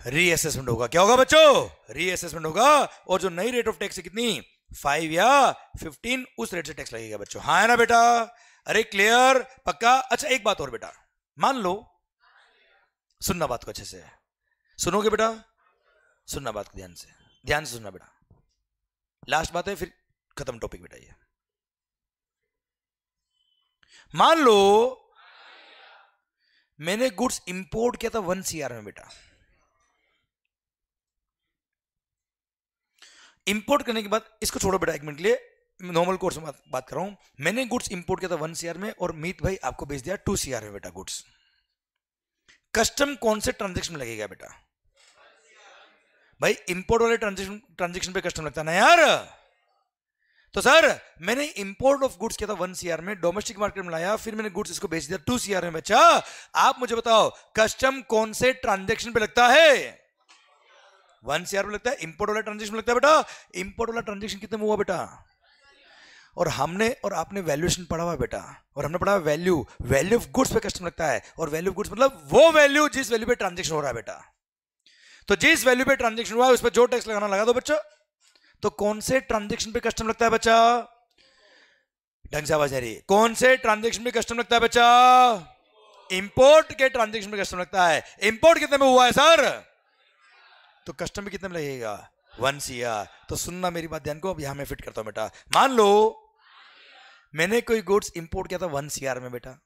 रीअसेसमेंट होगा। क्या होगा बच्चों? रीअसेसमेंट होगा। और जो नई रेट ऑफ़ टैक्स है कितनी? फाइव या फिफ्टीन उस रेट से टैक्स लगेगा बच्चों। हाँ है ना बेटा? अरे, क्लियर? पक्का? अच्छा एक बात और बेटा। मान लो, सुनना बात को अच्छे से। सुनोगे बेटा? सुनना बात को ध्यान से। ध्यान से सुनना बेटा। लास्ट बात है, फिर खत्म टॉपिक बेटा ये। मान लो, मैंने गुड्स इंपोर्ट किया था वन सीआर में बेटा। इंपोर्ट करने के बाद, इसको छोड़ो बेटा एक मिनट लिए। नॉर्मल कोर्स में बात, कर रहा हूँ। मैंने गुड्स इंपोर्ट किया था वन सीआर में और मीत भाई आपको भेज दिया टू सीआर में बेटा गुड्स कस्टम कौन से ट्रांजेक्शन में लगेगा बेटा? भाई इंपोर्ट वाले ट्रांजेक्शन ट्रांजेक्शन पे कस्टम लगता ना यार? तो सर मैंने इंपोर्ट ऑफ़ गुड्स किया था वन सीआर में डोमेस्टिक मार्केट में लाया फिर मैंने गुड्स इसको बेच दिया टू सीआर में बच्चा। आप मुझे बताओ कस्टम कौन से ट्रांजेक्शन पे लगता है? वन सीआर में लगता है इंपोर्ट वाला ट्रांजेक्शन लगता है बेटा। इंपोर्ट वाला ट्रांजेक्शन कितने में हुआ बेटा? और हमने और आपने वैल्यूएशन पढ़ा हुआ बेटा। और हमने पढ़ा वैल्यू वैल्यू ऑफ़ गुड्स पे कस्टम लगता है। और वैल्यू ऑफ़ गुड्स मतलब वो वैल्यू जिस वैल्यू पे ट्रांजेक्शन हो रहा है बेटा। तो जिस वैल्यू पे ट्रांजेक्शन हुआ है, उस पर जो टैक्स लगाना लगा दो बच्चा। तो कौन से ट्रांजेक्शन पे कस्टम लगता है बच्चा? ढंग से आवाज़ आ रही कौन से ट्रांजेक्शन पे कस्टम लगता है बच्चा? इंपोर्ट के ट्रांजेक्शन पे कस्टम लगता है। इंपोर्ट कितने में हुआ है सर तो कस्टम कितने में लगेगा? वन सीआर तो सुनना मेरी बात, ध्यान को। अब यहाँ मैं फिट करता हूँ बेटा। मान लो मैंने कोई गुड्स इंपोर्ट किया था वन सीआर में बेटा।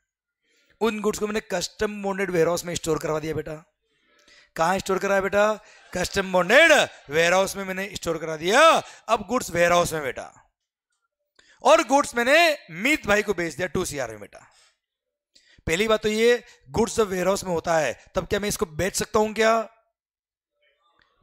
उन गुड्स को मैंने कस्टम बॉन्डेड वेयर हाउस में स्टोर करवा दिया बेटा। कहाँ स्टोर कराया बेटा? कस्टम बॉन्डेड वेयर हाउस में मैंने स्टोर करा दिया। अब गुड्स वेयर हाउस में बेटा। और गुड्स मैंने मीत भाई को बेच दिया टू सीआर में बेटा। पहली बात तो ये गुड्स जब वेयर हाउस में होता है, तब क्या मैं इसको बेच सकता हूँ क्या?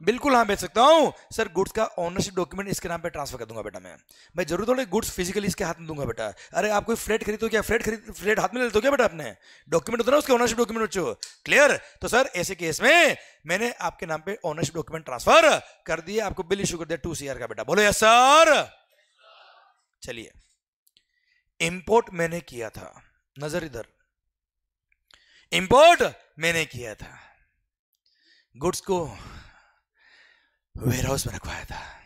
बिल्कुल हाँ बेच सकता हूँ। सर गुड्स का ऑनरशिप डॉक्यूमेंट इसके नाम पे ट्रांसफ़र कर दूँगा बेटा मैं। मैं ज़रूर थोड़े गुड्स फिजिकली इसके हाथ में दूँगा बेटा। अरे, आप कोई फ्लेट खरीदो क्या? फ्लेट खरीद फ्लेट हाथ में ले लेते हो क्या बेटा अपने डॉक्यूमेंट होता ना उसके ऑनरशिप डॉक्यूमेंट बच्चो क्लियर तो सर, ऐसे केस में मैंने आपके नाम पे ऑनरशिप डॉक्यूमेंट ट्रांसफ़र कर दिया, आपको बिल इशू कर दिया टू सी का बेटा। बोलो यस सर चलिए। इम्पोर्ट मैंने किया था। नज़र इधर। इम्पोर्ट मैंने किया था। गुड्स को वेयर हाउस में रखवाया था।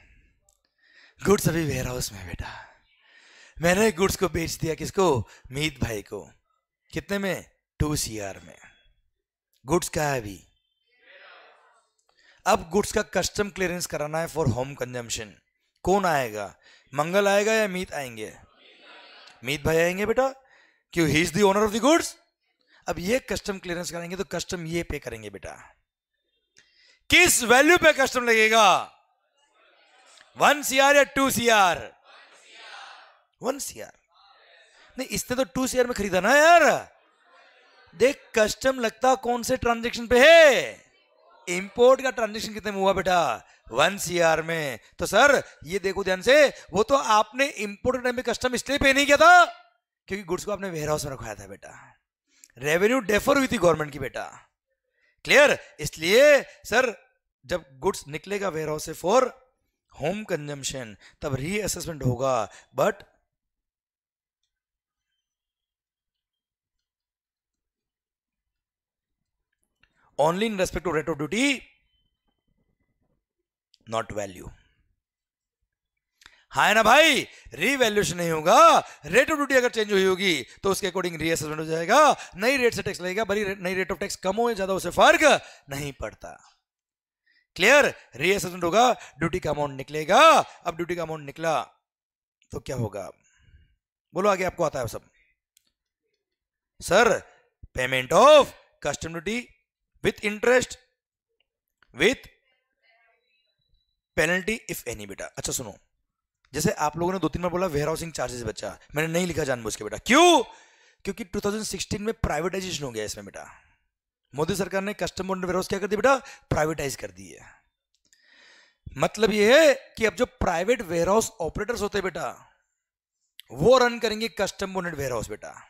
गुड्स अभी वेयर हाउस में बेटा। मैंने गुड्स को बेच दिया किसको? मीत भाई को। कितने में? टू सीआर में। गुड्स का है अभी। अब गुड्स का कस्टम क्लियरेंस कराना है फॉर होम कंजम्पशन। कौन आएगा? मंगल आएगा या मीत आएँगे? मीत भाई आएँगे बेटा। क्यों? He is the owner of the goods अब ये कस्टम क्लियरेंस कराएँगे तो कस्टम ये पे करेंगे बेटा। किस वैल्यू पे कस्टम लगेगा? वन सीआर या टू सीआर वन सीआर नहीं, इसने तो टू सीआर में खरीदा ना यार। देख, कस्टम लगता कौन से ट्रांजेक्शन पे है? इंपोर्ट का ट्रांजेक्शन कितने में हुआ बेटा? वन सीआर में। तो सर, ये देखो ध्यान से, वो तो आपने इंपोर्ट टाइम में कस्टम इसलिए पे नहीं किया था, क्योंकि गुड्स को आपने वेयर हाउस में रखवाया था बेटा। रेवेन्यू डेफर हुई थी गवर्नमेंट की बेटा। क्लियर इसलिए सर जब गुड्स निकलेगा वेयर हाउस से फॉर होम कंजम्पशन तब रीअसेसमेंट होगा। But only in respect to rate of duty not value हाँ ना भाई रीवैल्यूएशन नहीं होगा रेट ऑफ़ ड्यूटी अगर चेंज हुई होगी तो उसके अकॉर्डिंग रीअसेसमेंट हो जाएगा, नई रेट से टैक्स लगेगा भले नई रेट ऑफ़ टैक्स कम हो या ज़्यादा उसे फ़र्क नहीं पड़ता। क्लियर रीअसेसमेंट होगा ड्यूटी का अमाउंट निकलेगा, अब ड्यूटी का अमाउंट निकला तो क्या होगा? बोलो आगे आपको आता है सब। Sir payment of custom duty with interest with penalty if any बेटा। अच्छा सुनो जैसे आप लोगों ने दो तीन बार बोला वेयर हाउसिंग चार्जेस बच्चा मैंने नहीं लिखा जानबूझ के बेटा। क्यों? क्योंकि 2016 में प्राइवेटाइजेशन हो गया इसमें बेटा। मोदी सरकार ने कस्टम बॉन्ड वेयर हाउस क्या कर दिया बेटा? प्राइवेटाइज कर दी है। मतलब यह है कि अब जो प्राइवेट वेयर हाउस ऑपरेटर्स होते बेटा, वो रन करेंगे कस्टम बोनेड वेयर हाउस बेटा।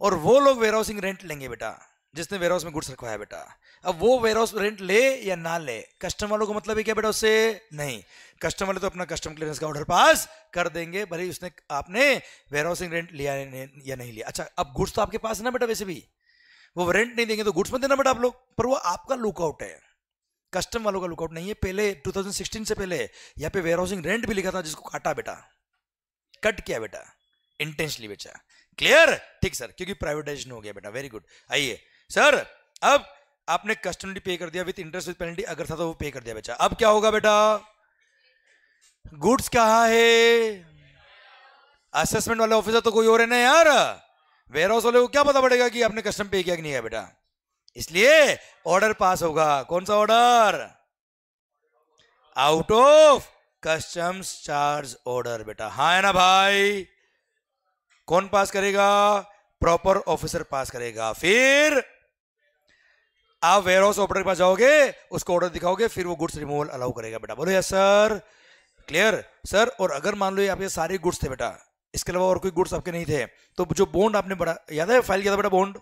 और वो लोग वेयर हाउसिंग रेंट लेंगे बेटा। जिसने वेयर हाउस में गुड्स रखवाया बेटा। अब वो वेयर हाउस रेंट ले या ना ले कस्टम वालों को मतलब है क्या बेटा उससे? नहीं। कस्टम वाले तो अपना कस्टम क्लियरेंस का ऑर्डर पास कर देंगे, भले उसने, आपने वेयर हाउसिंग रेंट लिया या नहीं लिया। अच्छा अब गुड्स तो आपके पास है ना बेटा वैसे भी? वो रेंट नहीं देंगे तो गुड्स में देना बेटा आप लोग। पर वो आपका लुकआउट है। कस्टम वालों का लुकआउट नहीं है। पहले 2016 से पहले यहाँ पे वेयर हाउसिंग रेंट भी लिखा था जिसको काटा बेटा। कट किया बेटा। इंटेंशली बेचा। क्लियर ठीक सर क्योंकि प्राइवेटाइजेशन हो गया बेटा। वेरी गुड आइए। सर अब आपने कस्टमरी पे कर दिया विथ इंटरेस्ट विथ पेनल्टी अगर था तो वो पे कर दिया बेटा। अब क्या होगा बेटा? गुड्स कहा है? असेसमेंट वाले ऑफिसर तो कोई और है ना यार। वेयर हाउस वाले को क्या पता पड़ेगा कि आपने कस्टम पे किया कि नहीं है बेटा? इसलिए ऑर्डर पास होगा। कौन सा order out of customs charge order बेटा। हाँ है ना भाई? कौन पास करेगा? प्रॉपर ऑफिसर पास करेगा। फिर आप वेयर हाउस ऑपरेटर के पास जाओगे, उसको ऑर्डर दिखाओगे, फिर वो गुड्स रिमूवल अलाउ करेगा बेटा। बोलो यस सर क्लियर सर और अगर मान लो ये आपके सारे गुड्स थे बेटा, इसके अलावा और कोई गुड्स आपके नहीं थे तो जो बॉन्ड आपने बड़ा, याद है फ़ाइल किया था बेटा बॉन्ड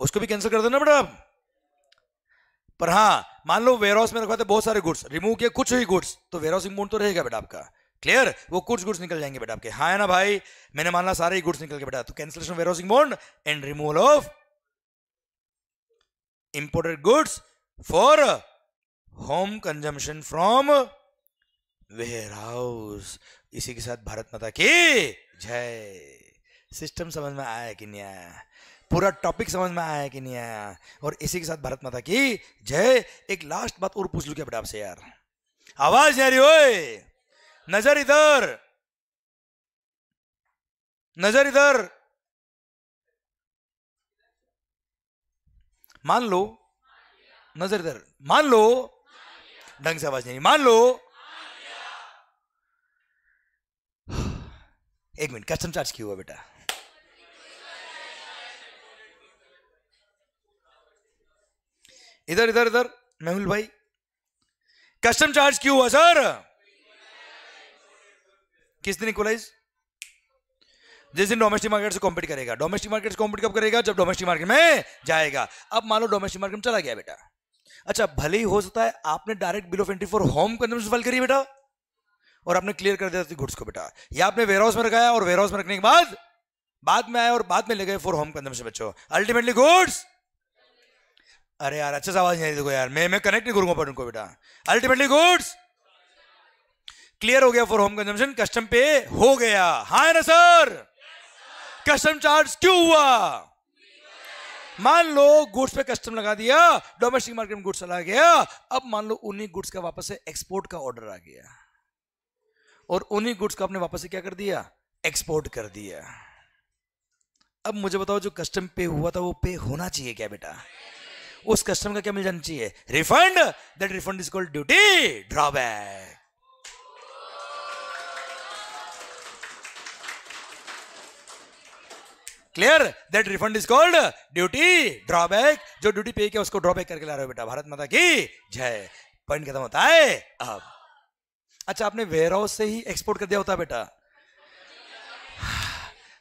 उसको भी कैंसिल कर देना बेटा पर हाँ मान लो वेयर हाउस में रखवाते बहुत सारे गुड्स रिमूव किए कुछ ही गुड्स तो वेयर हाउसिंग बॉन्ड तो रहेगा बेटा आपका। क्लियर वो कुछ गुड्स निकल जाएँगे बेटा आपके। हाँ है ना भाई, मैंने मानना सारे ही गुड्स निकल के बेटा तो cancellation warehousing bond and removal of imported goods for home consumption from warehouse इसी के साथ भारत माता की जय। सिस्टम समझ में आया कि नहीं आया? पूरा टॉपिक समझ में आया कि नहीं आया? और इसी के साथ भारत माता की जय। एक लास्ट बात और पूछ लू क्या बेटा आपसे यार? आवाज़ आ रही नज़र इधर। नज़र इधर। मान लो, नज़र इधर, मान लो, ढंग से आवाज़ नहीं, मान लो। एक मिनट कस्टम चार्ज क्यों हुआ बेटा? इधर इधर इधर, मेहुल भाई। कस्टम चार्ज क्यों हुआ सर किस दिन इक्वलाइज जिस दिन डोमेस्टिक मार्केट से कॉम्पीट करेगा। डोमेस्टिक मार्केट से कॉम्पीट कब करेगा? जब डोमेस्टिक मार्केट में जाएगा। अब मान लो डोमेस्टिक मार्केट में चला गया बेटा। अच्छा भले ही हो सकता है आपने direct bill entry for home consumption file करी बेटा। और आपने क्लियर कर दिया गुड्स को बेटा। या आपने वेयर हाउस में रखाया और वेयर हाउस में रखने के बाद बाद में आया और बाद में ले गए फॉर होम कंजम्पशन बच्चों। अल्टीमेटली गुड्स अरे यार अच्छा आवाज़ नहीं देखो यार। मैं मैं कनेक्ट नहीं करूँगा पर उनको बेटा। अल्टीमेटली गुड्स क्लियर हो गया फॉर होम कंजम्पशन कस्टम पे हो गया। हाँ ना सर कस्टम चार्ज क्यों हुआ? मान लो गुड्स पे कस्टम लगा दिया डोमेस्टिक मार्केट में गुड्स चला गया, अब मान लो उन्हीं गुड्स का वापस से एक्सपोर्ट का ऑर्डर आ गया। और उन्हीं गुड्स का आपने वापस से क्या कर दिया? एक्सपोर्ट कर दिया। अब मुझे बताओ जो कस्टम पे हुआ था वो पे होना चाहिए क्या बेटा? उस कस्टम का क्या मिल जाना चाहिए? Refund that refund is called duty drawback clear that refund is called duty drawback जो ड्यूटी पे किया, उसको ड्रॉबैक करके ला रहे हो बेटा। भारत माता की जय। पॉइंट खत्म होता है अब। अच्छा आपने वेयर हाउस से ही एक्सपोर्ट कर दिया होता बेटा।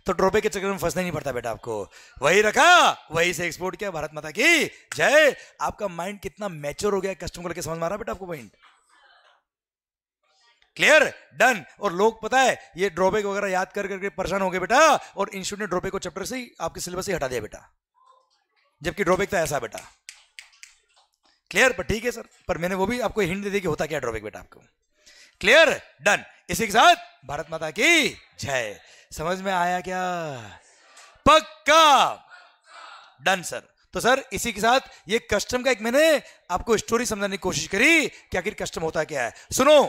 तो ड्रॉबैक के चक्कर में फंसना नहीं पड़ता बेटा आपको। वही रखा, वही से एक्सपोर्ट किया। भारत माता की जय। आपका माइंड कितना मैच्योर हो गया कस्टमर को समझ मारा बेटा आपको पॉइंट क्लियर डन और लोग, पता है, ये ड्रॉबैक वगैरह याद कर करके परेशान हो गए बेटा, और इंस्टीट्यूट ने ड्रॉबैक को चैप्टर से ही आपके सिलेबस से हटा दिया बेटा। जबकि ड्रॉबैक था ऐसा बेटा। क्लियर पर ठीक है सर पर मैंने वो भी आपको हिंट दे दी कि होता क्या ड्रॉबैक बेटा आपको। क्लियर डन इसी के साथ भारत माता की जय। समझ में आया क्या? पक्का? डन सर तो सर इसी के साथ ये कस्टम का एक मैंने आपको स्टोरी समझाने की कोशिश करी कि आखिर कस्टम होता क्या है। सुनो।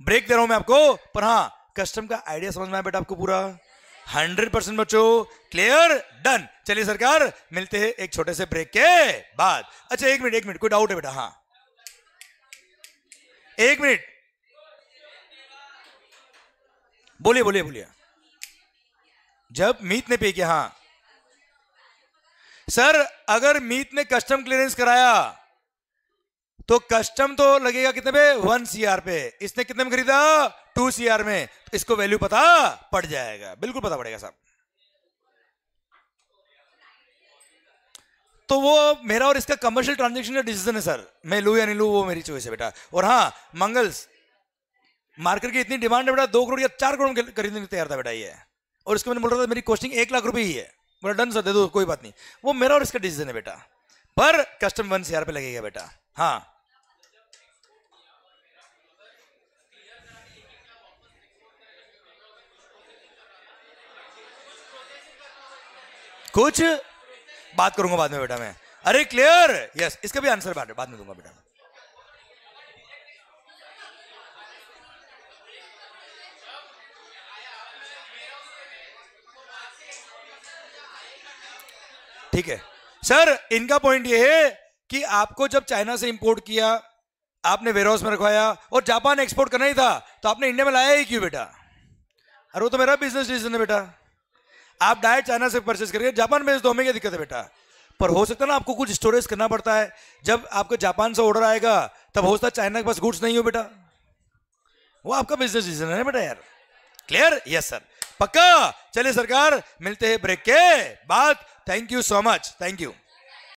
ब्रेक दे रहा हूँ मैं आपको, पर हाँ कस्टम का आइडिया समझ में आया बेटा आपको पूरा। हंड्रेड परसेंट बच्चों क्लियर डन चलिए सरकार, मिलते हैं एक छोटे से ब्रेक के बाद। अच्छा एक मिनट एक मिनट, कोई डाउट है बेटा? हाँ। एक मिनट। बोलिए बोलिए बोलिए। जब मीत ने पे किया हाँ। सर, अगर मीत ने कस्टम क्लियरेंस कराया तो कस्टम तो लगेगा कितने पे? वन सीआर पे। इसने कितने में खरीदा? टू सीआर में। इसको वैल्यू पता पड़ जाएगा। बिल्कुल पता पड़ेगा साहब। तो वो मेरा और इसका कमर्शियल ट्रांजेक्शन का डिसीज़न है सर मैं लू या नहीं लू, वो मेरी चॉइस है बेटा। और हाँ मंगल्स मार्केट की इतनी डिमांड है बेटा, दो करोड़ या चार करोड़ खरीदने तैयार था बेटा ये। और इसको मैंने बोल रहा था, मेरी कॉस्टिंग एक लाख रुपए ही है। बोला, डन सर दे दो, कोई बात नहीं। वो मेरा और इसका डिसीज़न है बेटा। पर कस्टम वन सीआर पे लगेगा बेटा। हाँ। कुछ बात करूँगा बाद में बेटा मैं। अरे क्लियर यस इसका भी आंसर बाद में दूँगा बेटा ठीक है। सर इनका पॉइंट ये है कि आपको जब चाइना से इंपोर्ट किया, आपने वेयरहाउस में रखवाया और जापान एक्सपोर्ट करना ही था तो आपने इंडिया में लाया ही क्यों बेटा? अरे, वो तो मेरा बिज़नेस डिसीज़न है बेटा। आप डायरेक्ट चाइना से परचेज करिए, जापान में दो में क्या दिक्कत है बेटा। पर हो सकता है ना आपको कुछ स्टोरेज करना पड़ता है। जब आपको जापान से ऑर्डर आएगा, तब हो सकता है चाइना के पास गुड्स नहीं हो बेटा। वो आपका बिज़नेस डिसीज़न है बेटा यार। क्लियर यस सर पक्का? चलिए सरकार, मिलते हैं ब्रेक के बाद। Thank you so much thank you